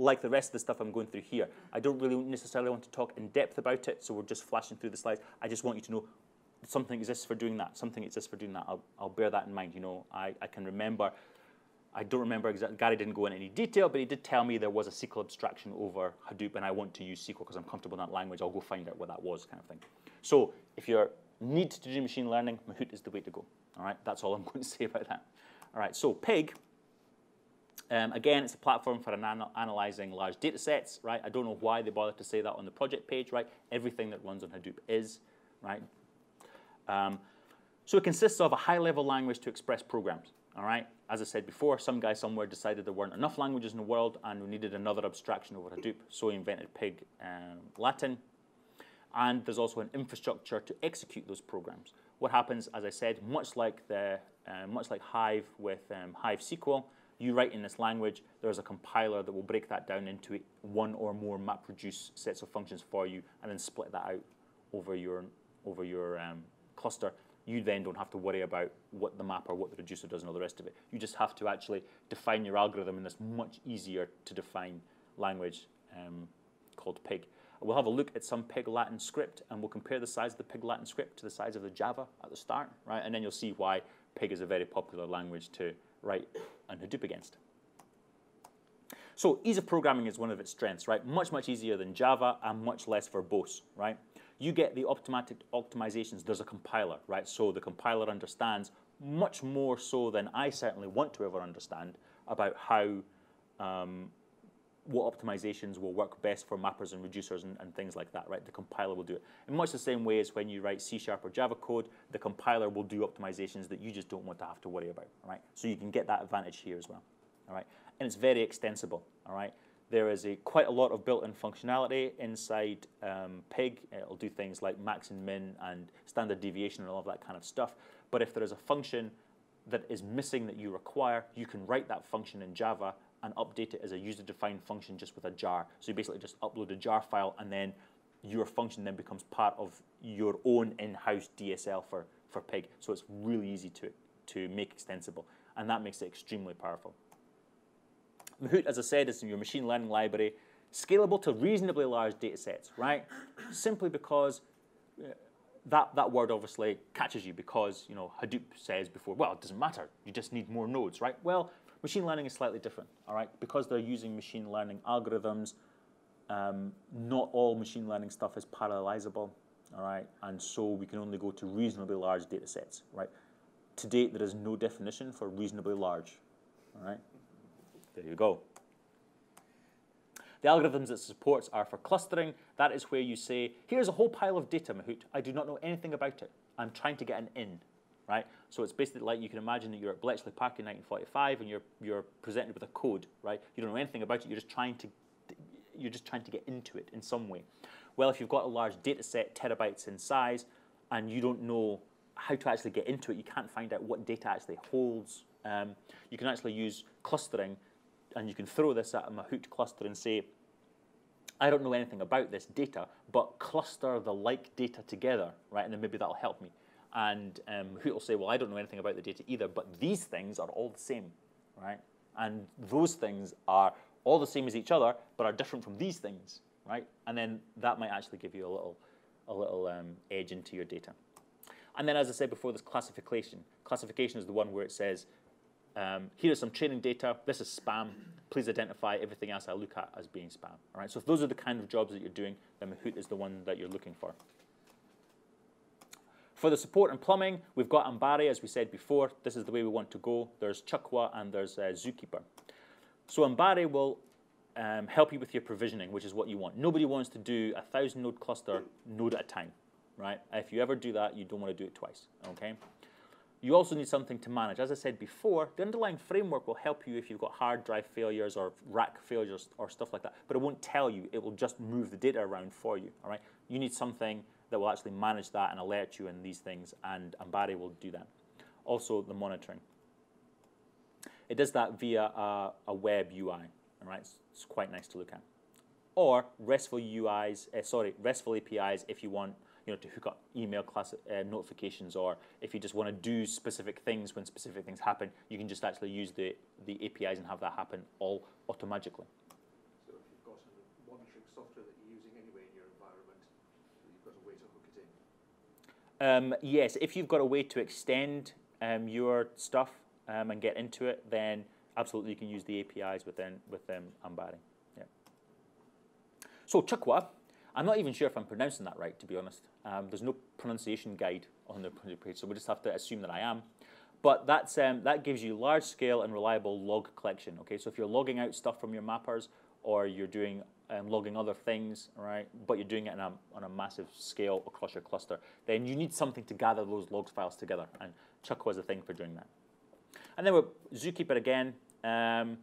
like the rest of the stuff I'm going through here. I don't really necessarily want to talk in depth about it, so we're just flashing through the slides. I just want you to know something exists for doing that, something exists for doing that. I'll, I'll bear that in mind. You know, I, I can remember, I don't remember exactly, Gary didn't go into any detail, but he did tell me there was a SQL abstraction over Hadoop, and I want to use SQL because I'm comfortable in that language. I'll go find out what that was, kind of thing. So if you need to do machine learning, Mahout is the way to go. All right, that's all I'm going to say about that. All right, so Pig um, again, it's a platform for an analyzing large data sets, right? I don't know why they bothered to say that on the project page, right? Everything that runs on Hadoop is, right? Um, so it consists of a high-level language to express programs, all right? As I said before, some guy somewhere decided there weren't enough languages in the world and we needed another abstraction over Hadoop, so he invented Pig um, Latin. And there's also an infrastructure to execute those programs. What happens, as I said, much like, the, uh, much like Hive with um, Hive SQL, you write in this language, there's a compiler that will break that down into one or more MapReduce sets of functions for you and then split that out over your, over your um, cluster. You then don't have to worry about what the mapper, what the reducer does and all the rest of it. You just have to actually define your algorithm in this much easier to define language um, called Pig. We'll have a look at some Pig Latin script and we'll compare the size of the Pig Latin script to the size of the Java at the start, right? And then you'll see why Pig is a very popular language to write and Hadoop against. So ease of programming is one of its strengths, right? Much, much easier than Java and much less verbose, right? You get the automatic optimizations. There's a compiler, right? So the compiler understands much more so than I certainly want to ever understand about how um, what optimizations will work best for mappers and reducers and, and, things like that, right? The compiler will do it. In much the same way as when you write C Sharp or Java code, the compiler will do optimizations that you just don't want to have to worry about, right? So you can get that advantage here as well, all right? And it's very extensible, all right? There is a quite a lot of built-in functionality inside um, Pig. It'll do things like max and min and standard deviation and all of that kind of stuff. But if there is a function that is missing that you require, you can write that function in Java and update it as a user-defined function just with a jar. So you basically just upload a jar file and then your function then becomes part of your own in-house DSL for, for Pig. So it's really easy to, to make extensible. And that makes it extremely powerful. Mahout, as I said, is in your machine learning library, scalable to reasonably large data sets, right? Simply because uh, that, that word obviously catches you because, you know, Hadoop says before, well, it doesn't matter. You just need more nodes, right? Well, Machine learning is slightly different, all right? Because they're using machine learning algorithms, um, not all machine learning stuff is parallelizable, all right? And so we can only go to reasonably large data sets, right? to date, there is no definition for reasonably large. All right, there you go. The algorithms it supports are for clustering. That is where you say, here's a whole pile of data, Mahout. I do not know anything about it. I'm trying to get an in, right? So it's basically like you can imagine that you're at Bletchley Park in 1945 and you're, you're presented with a code, right? You don't know anything about it. You're just trying to, you're just trying to get into it in some way. Well, if you've got a large data set, terabytes in size, and you don't know how to actually get into it, you can't find out what data actually holds, um, you can actually use clustering and you can throw this at a Mahout cluster and say, I don't know anything about this data, but cluster the like data together, right? And then maybe that'll help me. And um, Mahout will say, well, I don't know anything about the data either, but these things are all the same, right? And those things are all the same as each other, but are different from these things, right? And then that might actually give you a little, a little um, edge into your data. And then, as I said before, this classification. Classification is the one where it says, um, here is some training data. This is spam. Please identify everything else I look at as being spam. All right. So if those are the kind of jobs that you're doing, then Mahout is the one that you're looking for. For the support and plumbing, we've got Ambari, as we said before. This is the way we want to go. There's Chukwa and there's uh, Zookeeper. So Ambari will um, help you with your provisioning, which is what you want. Nobody wants to do a thousand node cluster node at a time, right? If you ever do that, you don't want to do it twice, okay? You also need something to manage. As I said before, the underlying framework will help you if you've got hard drive failures or rack failures or stuff like that, but it won't tell you. It will just move the data around for you, all right? You need something that will actually manage that and alert you in these things, and Ambari will do that. Also, the monitoring. It does that via a, a web UI, all right? It's, it's, quite nice to look at. Or RESTful UIs, uh, sorry, RESTful APIs if you want you know, to hook up email class uh, notifications, or if you just want to do specific things when specific things happen, you can just actually use the, the APIs and have that happen all automatically. So if you've got a monitoring software that you're using anyway in your environment, you've got a way to hook it in? Um, yes, if you've got a way to extend um, your stuff um, and get into it, then absolutely you can use the APIs within, within Ambari. Yeah. So Chukwa, I'm not even sure if I'm pronouncing that right, to be honest. Um, there's no pronunciation guide on the page, so we just have to assume that I am. But that's, um, that gives you large scale and reliable log collection. Okay, so if you're logging out stuff from your mappers or you're doing um, logging other things, right, but you're doing it on a, on a massive scale across your cluster, then you need something to gather those logs files together. And Chukwa's a thing for doing that. And then with Zookeeper again, um,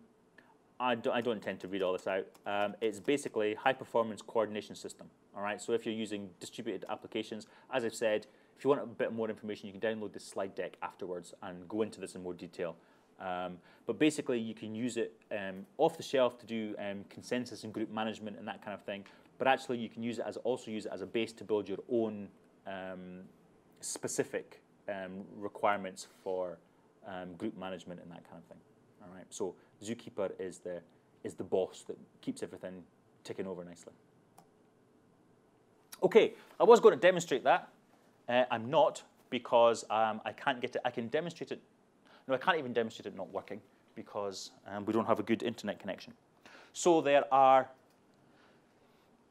I don't, I don't intend to read all this out. Um, it's basically high performance coordination system. All right. So if you're using distributed applications, as I've said, if you want a bit more information, you can download this slide deck afterwards and go into this in more detail. Um, but basically, you can use it um, off the shelf to do um, consensus and group management and that kind of thing. But actually, you can use it as also use it as a base to build your own um, specific um, requirements for um, group management and that kind of thing. All right. So Zookeeper is the, is the boss that keeps everything ticking over nicely. Okay, I was going to demonstrate that. Uh, I'm not because I can't get it. I can demonstrate it. No, I can't even demonstrate it not working because um, we don't have a good internet connection. So there are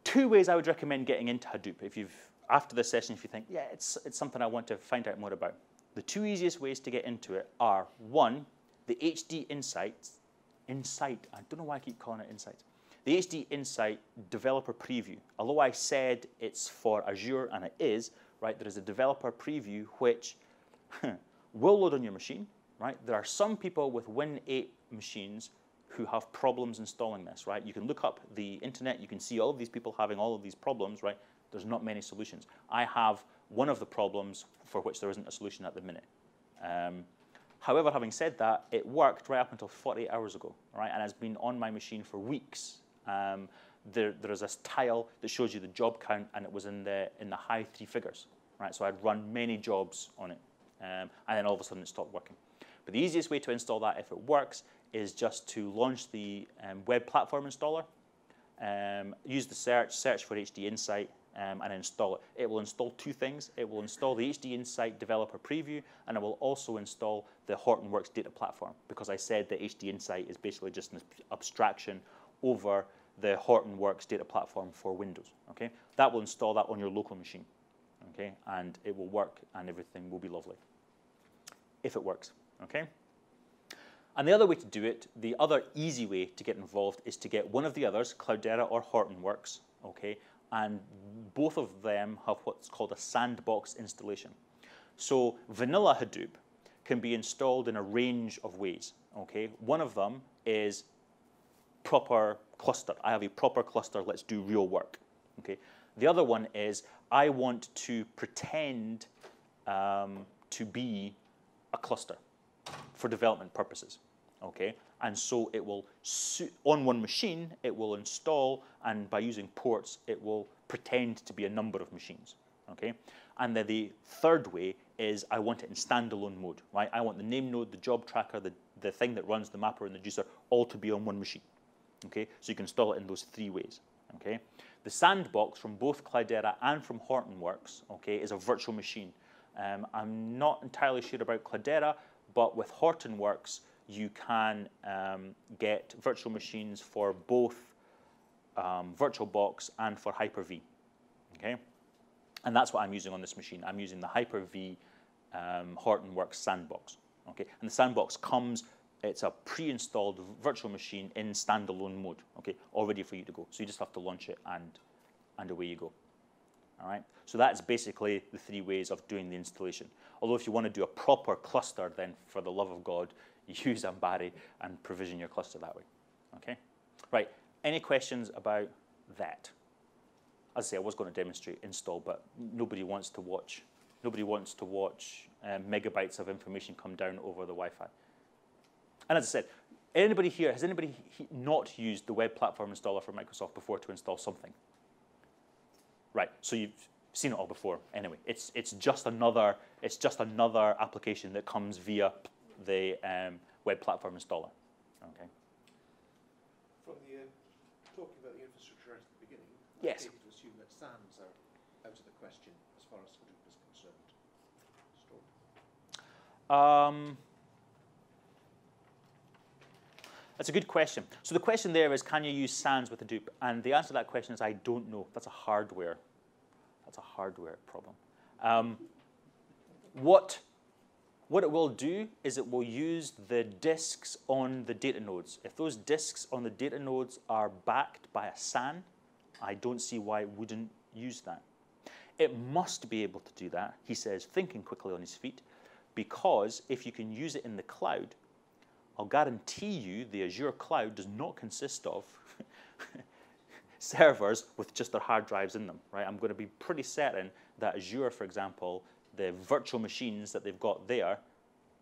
two ways I would recommend getting into Hadoop. If you've after this session, if you think, yeah, it's it's something I want to find out more about. The two easiest ways to get into it are one, the HD Insights Insight. I don't know why I keep calling it Insight. The HD Insight developer preview. Although I said it's for Azure, and it is, right, there is a developer preview which will load on your machine, right? There are some people with Win 8 machines who have problems installing this, right? You can look up the internet, you can see all of these people having all of these problems, right? There's not many solutions. I have one of the problems for which there isn't a solution at the minute. Um, However, having said that, it worked right up until 48 hours ago, right? And has been on my machine for weeks. Um, there, there is this tile that shows you the job count, and it was in the in the high three figures, right? So I'd run many jobs on it, um, and then all of a sudden it stopped working. But the easiest way to install that, if it works, is just to launch the um, web platform installer, um, use the search, search for HD Insight, um, and install it. It will install two things. It will install the HD Insight Developer Preview, and it will also install the Hortonworks data platform, because I said that HD Insight is basically just an abstraction over the Hortonworks data platform for Windows. Okay, That will install that on your local machine, okay, and it will work, and everything will be lovely. if it works. Okay. And the other way to do it, the other easy way to get involved is to get one of the others, Cloudera or Hortonworks, okay, and both of them have what's called a sandbox installation. So vanilla Hadoop can be installed in a range of ways, okay. One of them is proper cluster. I have a proper cluster, let's do real work, okay. The other one is I want to pretend um, to be a cluster for development purposes. Okay, and so it will on one machine it will install, and by using ports it will pretend to be a number of machines. Okay, and then the third way is I want it in standalone mode. Right, I want the name node, the job tracker, the the thing that runs the mapper and the reducer all to be on one machine. Okay, so you can install it in those three ways. Okay, the sandbox from both Cloudera and from Hortonworks. Okay, is a virtual machine. Um, I'm not entirely sure about Cloudera, but with Hortonworks, you can um, get virtual machines for both um, VirtualBox and for Hyper-V. Okay, and that's what I'm using on this machine. I'm using the Hyper-V um, Hortonworks sandbox. Okay, and the sandbox comes. It's a pre-installed virtual machine in standalone mode. Okay, all ready for you to go. So you just have to launch it and and away you go. All right. So that's basically the three ways of doing the installation. Although if you want to do a proper cluster, then for the love of God, use Ambari and provision your cluster that way. Okay? Right. Any questions about that? As I say, I was going to demonstrate install, but nobody wants to watch. Nobody wants to watch um, megabytes of information come down over the Wi-Fi. And as I said, anybody here has anybody not used the web platform installer for Microsoft before to install something? Right. So you've seen it all before. Anyway, it's it's just another it's just another application that comes via the um, web platform installer. Okay. From the uh, talking about the infrastructure at the beginning, yes. To assume that SANs are out of the question as far as Hadoop is concerned. Um, that's a good question. So the question there is, can you use SANs with Hadoop? And the answer to that question is, I don't know. That's a hardware. That's a hardware problem. Um, what what it will do is it will use the disks on the data nodes. If those disks on the data nodes are backed by a SAN, I don't see why it wouldn't use that. It must be able to do that, he says, thinking quickly on his feet, because if you can use it in the cloud, I'll guarantee you the Azure cloud does not consist of servers with just their hard drives in them, right? I'm going to be pretty certain that Azure, for example, the virtual machines that they've got there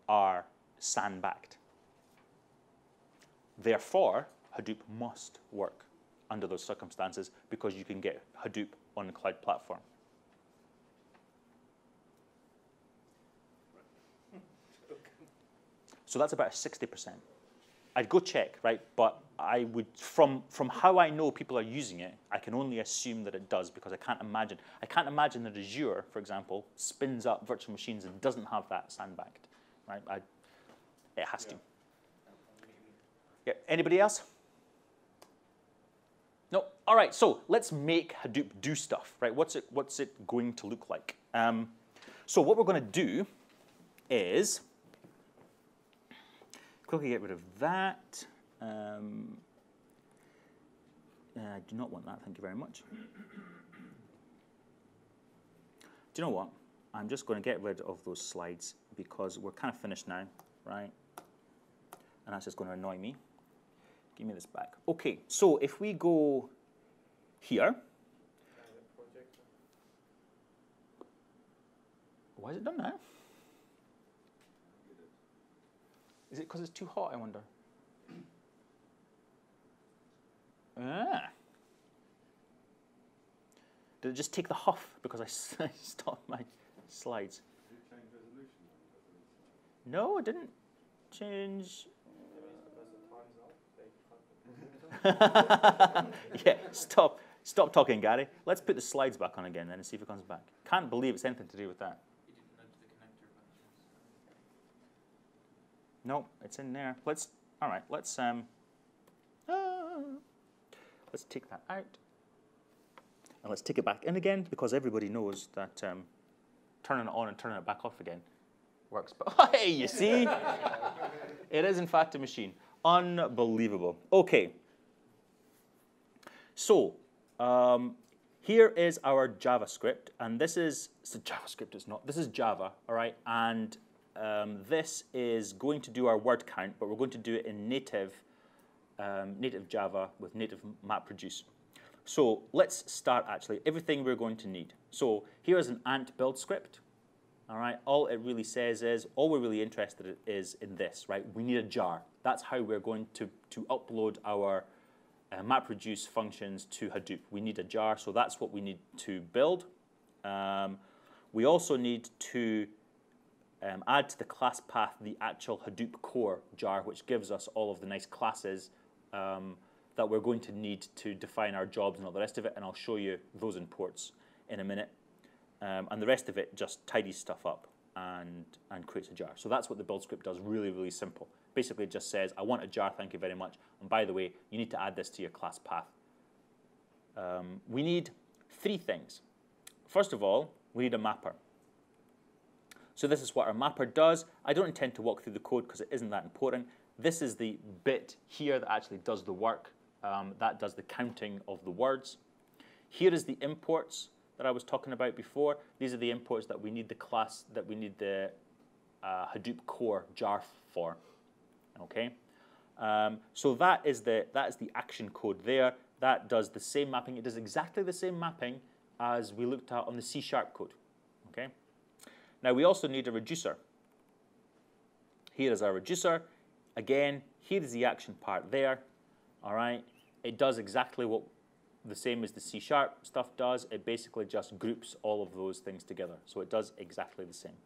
are SAN-backed. Therefore, Hadoop must work under those circumstances because you can get Hadoop on the cloud platform. So that's about 60%. I'd go check, right? But I would, from, from how I know people are using it, I can only assume that it does because I can't imagine. I can't imagine that Azure, for example, spins up virtual machines and doesn't have that SAN-backed, right? I, it has yeah. to. Yeah. Anybody else? No. All right. So let's make Hadoop do stuff, right? What's it? What's it going to look like? Um, so what we're going to do is quickly get rid of that. Um, I do not want that, thank you very much. Do you know what? I'm just going to get rid of those slides because we're kind of finished now, right? And that's just going to annoy me. Give me this back. Okay, so if we go here. Why is it done now? Is it because it's too hot, I wonder? Ah. Did it just take the huff because I stopped my slides? No, it didn't change. yeah, stop. Stop talking, Gary. Let's put the slides back on again then and see if it comes back. Can't believe it's anything to do with that. No, it's in there. Let's, all right, let's, um, ah, let's take that out. And let's take it back in again because everybody knows that um, turning it on and turning it back off again works. But hey, you see, it is in fact a machine. Unbelievable. Okay. So um, here is our JavaScript, and this is so JavaScript is not. This is Java, all right, and um, this is going to do our word count, but we're going to do it in native um, native Java with native MapReduce. So let's start actually everything we're going to need. So here is an Ant build script. All right, all it really says is, all we're really interested in is in this, right? We need a jar. That's how we're going to, to upload our uh, MapReduce functions to Hadoop. We need a jar, so that's what we need to build. Um, we also need to um, add to the class path the actual Hadoop core jar, which gives us all of the nice classes um, that we're going to need to define our jobs and all the rest of it, and I'll show you those imports in a minute. Um, and the rest of it just tidies stuff up and, and creates a jar. So that's what the build script does, really, really simple. Basically it just says, I want a jar, thank you very much. And by the way, you need to add this to your class path. Um, we need three things. First of all, we need a mapper. So this is what our mapper does. I don't intend to walk through the code because it isn't that important. This is the bit here that actually does the work. Um, that does the counting of the words. Here is the imports that I was talking about before. These are the imports that we need the class, that we need the uh, Hadoop core jar for, okay? Um, so that is, the, that is the action code there. That does the same mapping. It does exactly the same mapping as we looked at on the C-sharp code, okay? Now we also need a reducer. Here is our reducer. Again, here is the action part there, all right? It does exactly what the same as the C sharp stuff does. It basically just groups all of those things together. So it does exactly the same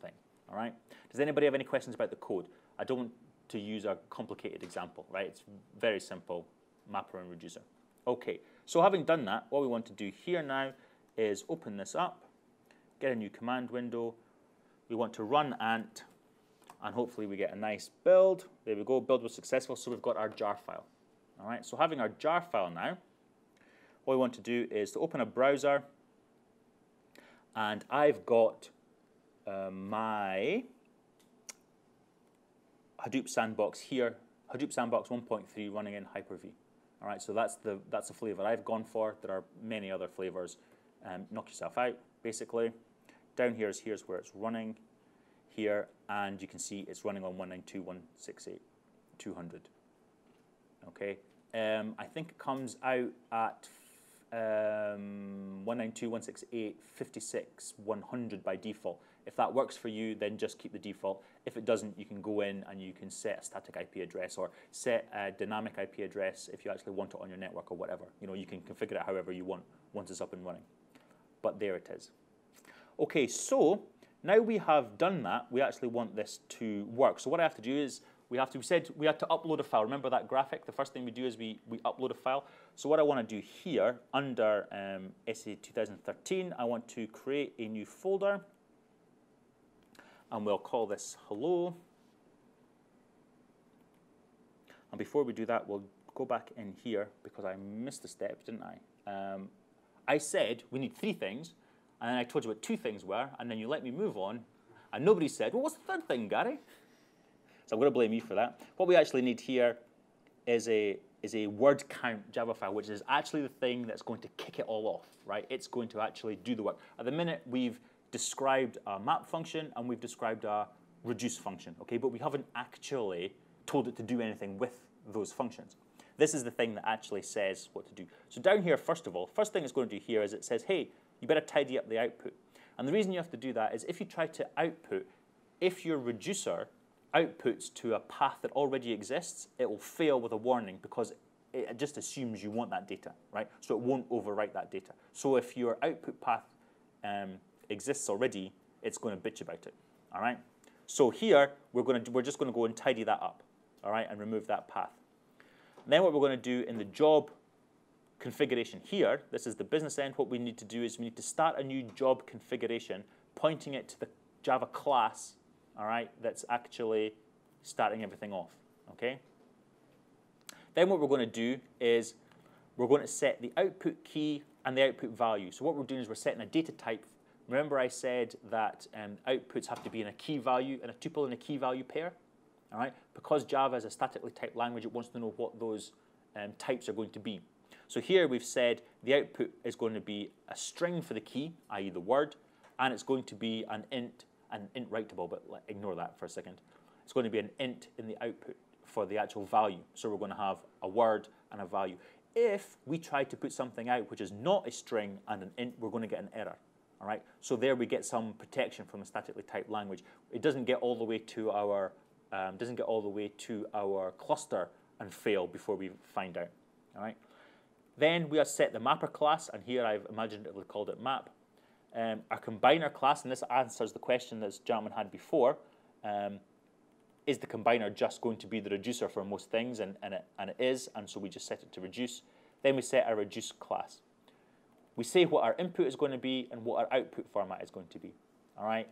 thing. All right. Does anybody have any questions about the code? I don't want to use a complicated example, right? It's very simple, mapper and reducer. Okay, so having done that, what we want to do here now is open this up, get a new command window. We want to run ant, and hopefully we get a nice build. There we go, build was successful, so we've got our jar file. All right, so having our jar file now, what we want to do is to open a browser and I've got uh, my Hadoop Sandbox here, Hadoop Sandbox 1.3 running in Hyper-V. All right, so that's the, that's the flavor I've gone for. There are many other flavors. Um, knock yourself out, basically. Down here is here's where it's running here, and you can see it's running on 192.168.200. Okay, um, I think it comes out at um, 192, 56, 100 by default. If that works for you, then just keep the default. If it doesn't, you can go in and you can set a static IP address or set a dynamic IP address if you actually want it on your network or whatever. You know, you can configure it however you want once it's up and running. But there it is. Okay, so now we have done that, we actually want this to work. So what I have to do is we have to, we said we had to upload a file. Remember that graphic? The first thing we do is we, we upload a file. So what I want to do here under um, SA 2013, I want to create a new folder and we'll call this hello. And before we do that, we'll go back in here because I missed a step, didn't I? Um, I said we need three things, and then I told you what two things were, and then you let me move on, and nobody said, well, what's the third thing, Gary? So I'm going to blame you for that. What we actually need here is a is a word count Java file, which is actually the thing that's going to kick it all off, right? It's going to actually do the work. At the minute, we've described a map function and we've described a reduce function, okay? But we haven't actually told it to do anything with those functions. This is the thing that actually says what to do. So down here, first of all, first thing it's going to do here is it says, hey, you better tidy up the output. And the reason you have to do that is if you try to output, if your reducer outputs to a path that already exists, it will fail with a warning because it just assumes you want that data, right? So it won't overwrite that data. So if your output path um, exists already, it's going to bitch about it, all right? So here, we're, going to, we're just going to go and tidy that up, all right, and remove that path. And then what we're going to do in the job configuration here, this is the business end, what we need to do is we need to start a new job configuration pointing it to the Java class all right, that's actually starting everything off, okay? Then what we're going to do is we're going to set the output key and the output value. So what we're doing is we're setting a data type Remember I said that um, outputs have to be in a key value, in a tuple and a key value pair? All right, because Java is a statically typed language, it wants to know what those um, types are going to be. So here we've said the output is going to be a string for the key, i.e. the word, and it's going to be an int, an int writable, but ignore that for a second. It's going to be an int in the output for the actual value. So we're going to have a word and a value. If we try to put something out which is not a string and an int, we're going to get an error. All right. So there we get some protection from a statically typed language. It doesn't get all the way to our um, doesn't get all the way to our cluster and fail before we find out. All right. Then we have set the mapper class, and here I've imaginatively called it map. Um, our combiner class, and this answers the question that gentleman had before. Um, is the combiner just going to be the reducer for most things? And, and, it, and it is, and so we just set it to reduce. Then we set our reduce class. We say what our input is going to be and what our output format is going to be. All right.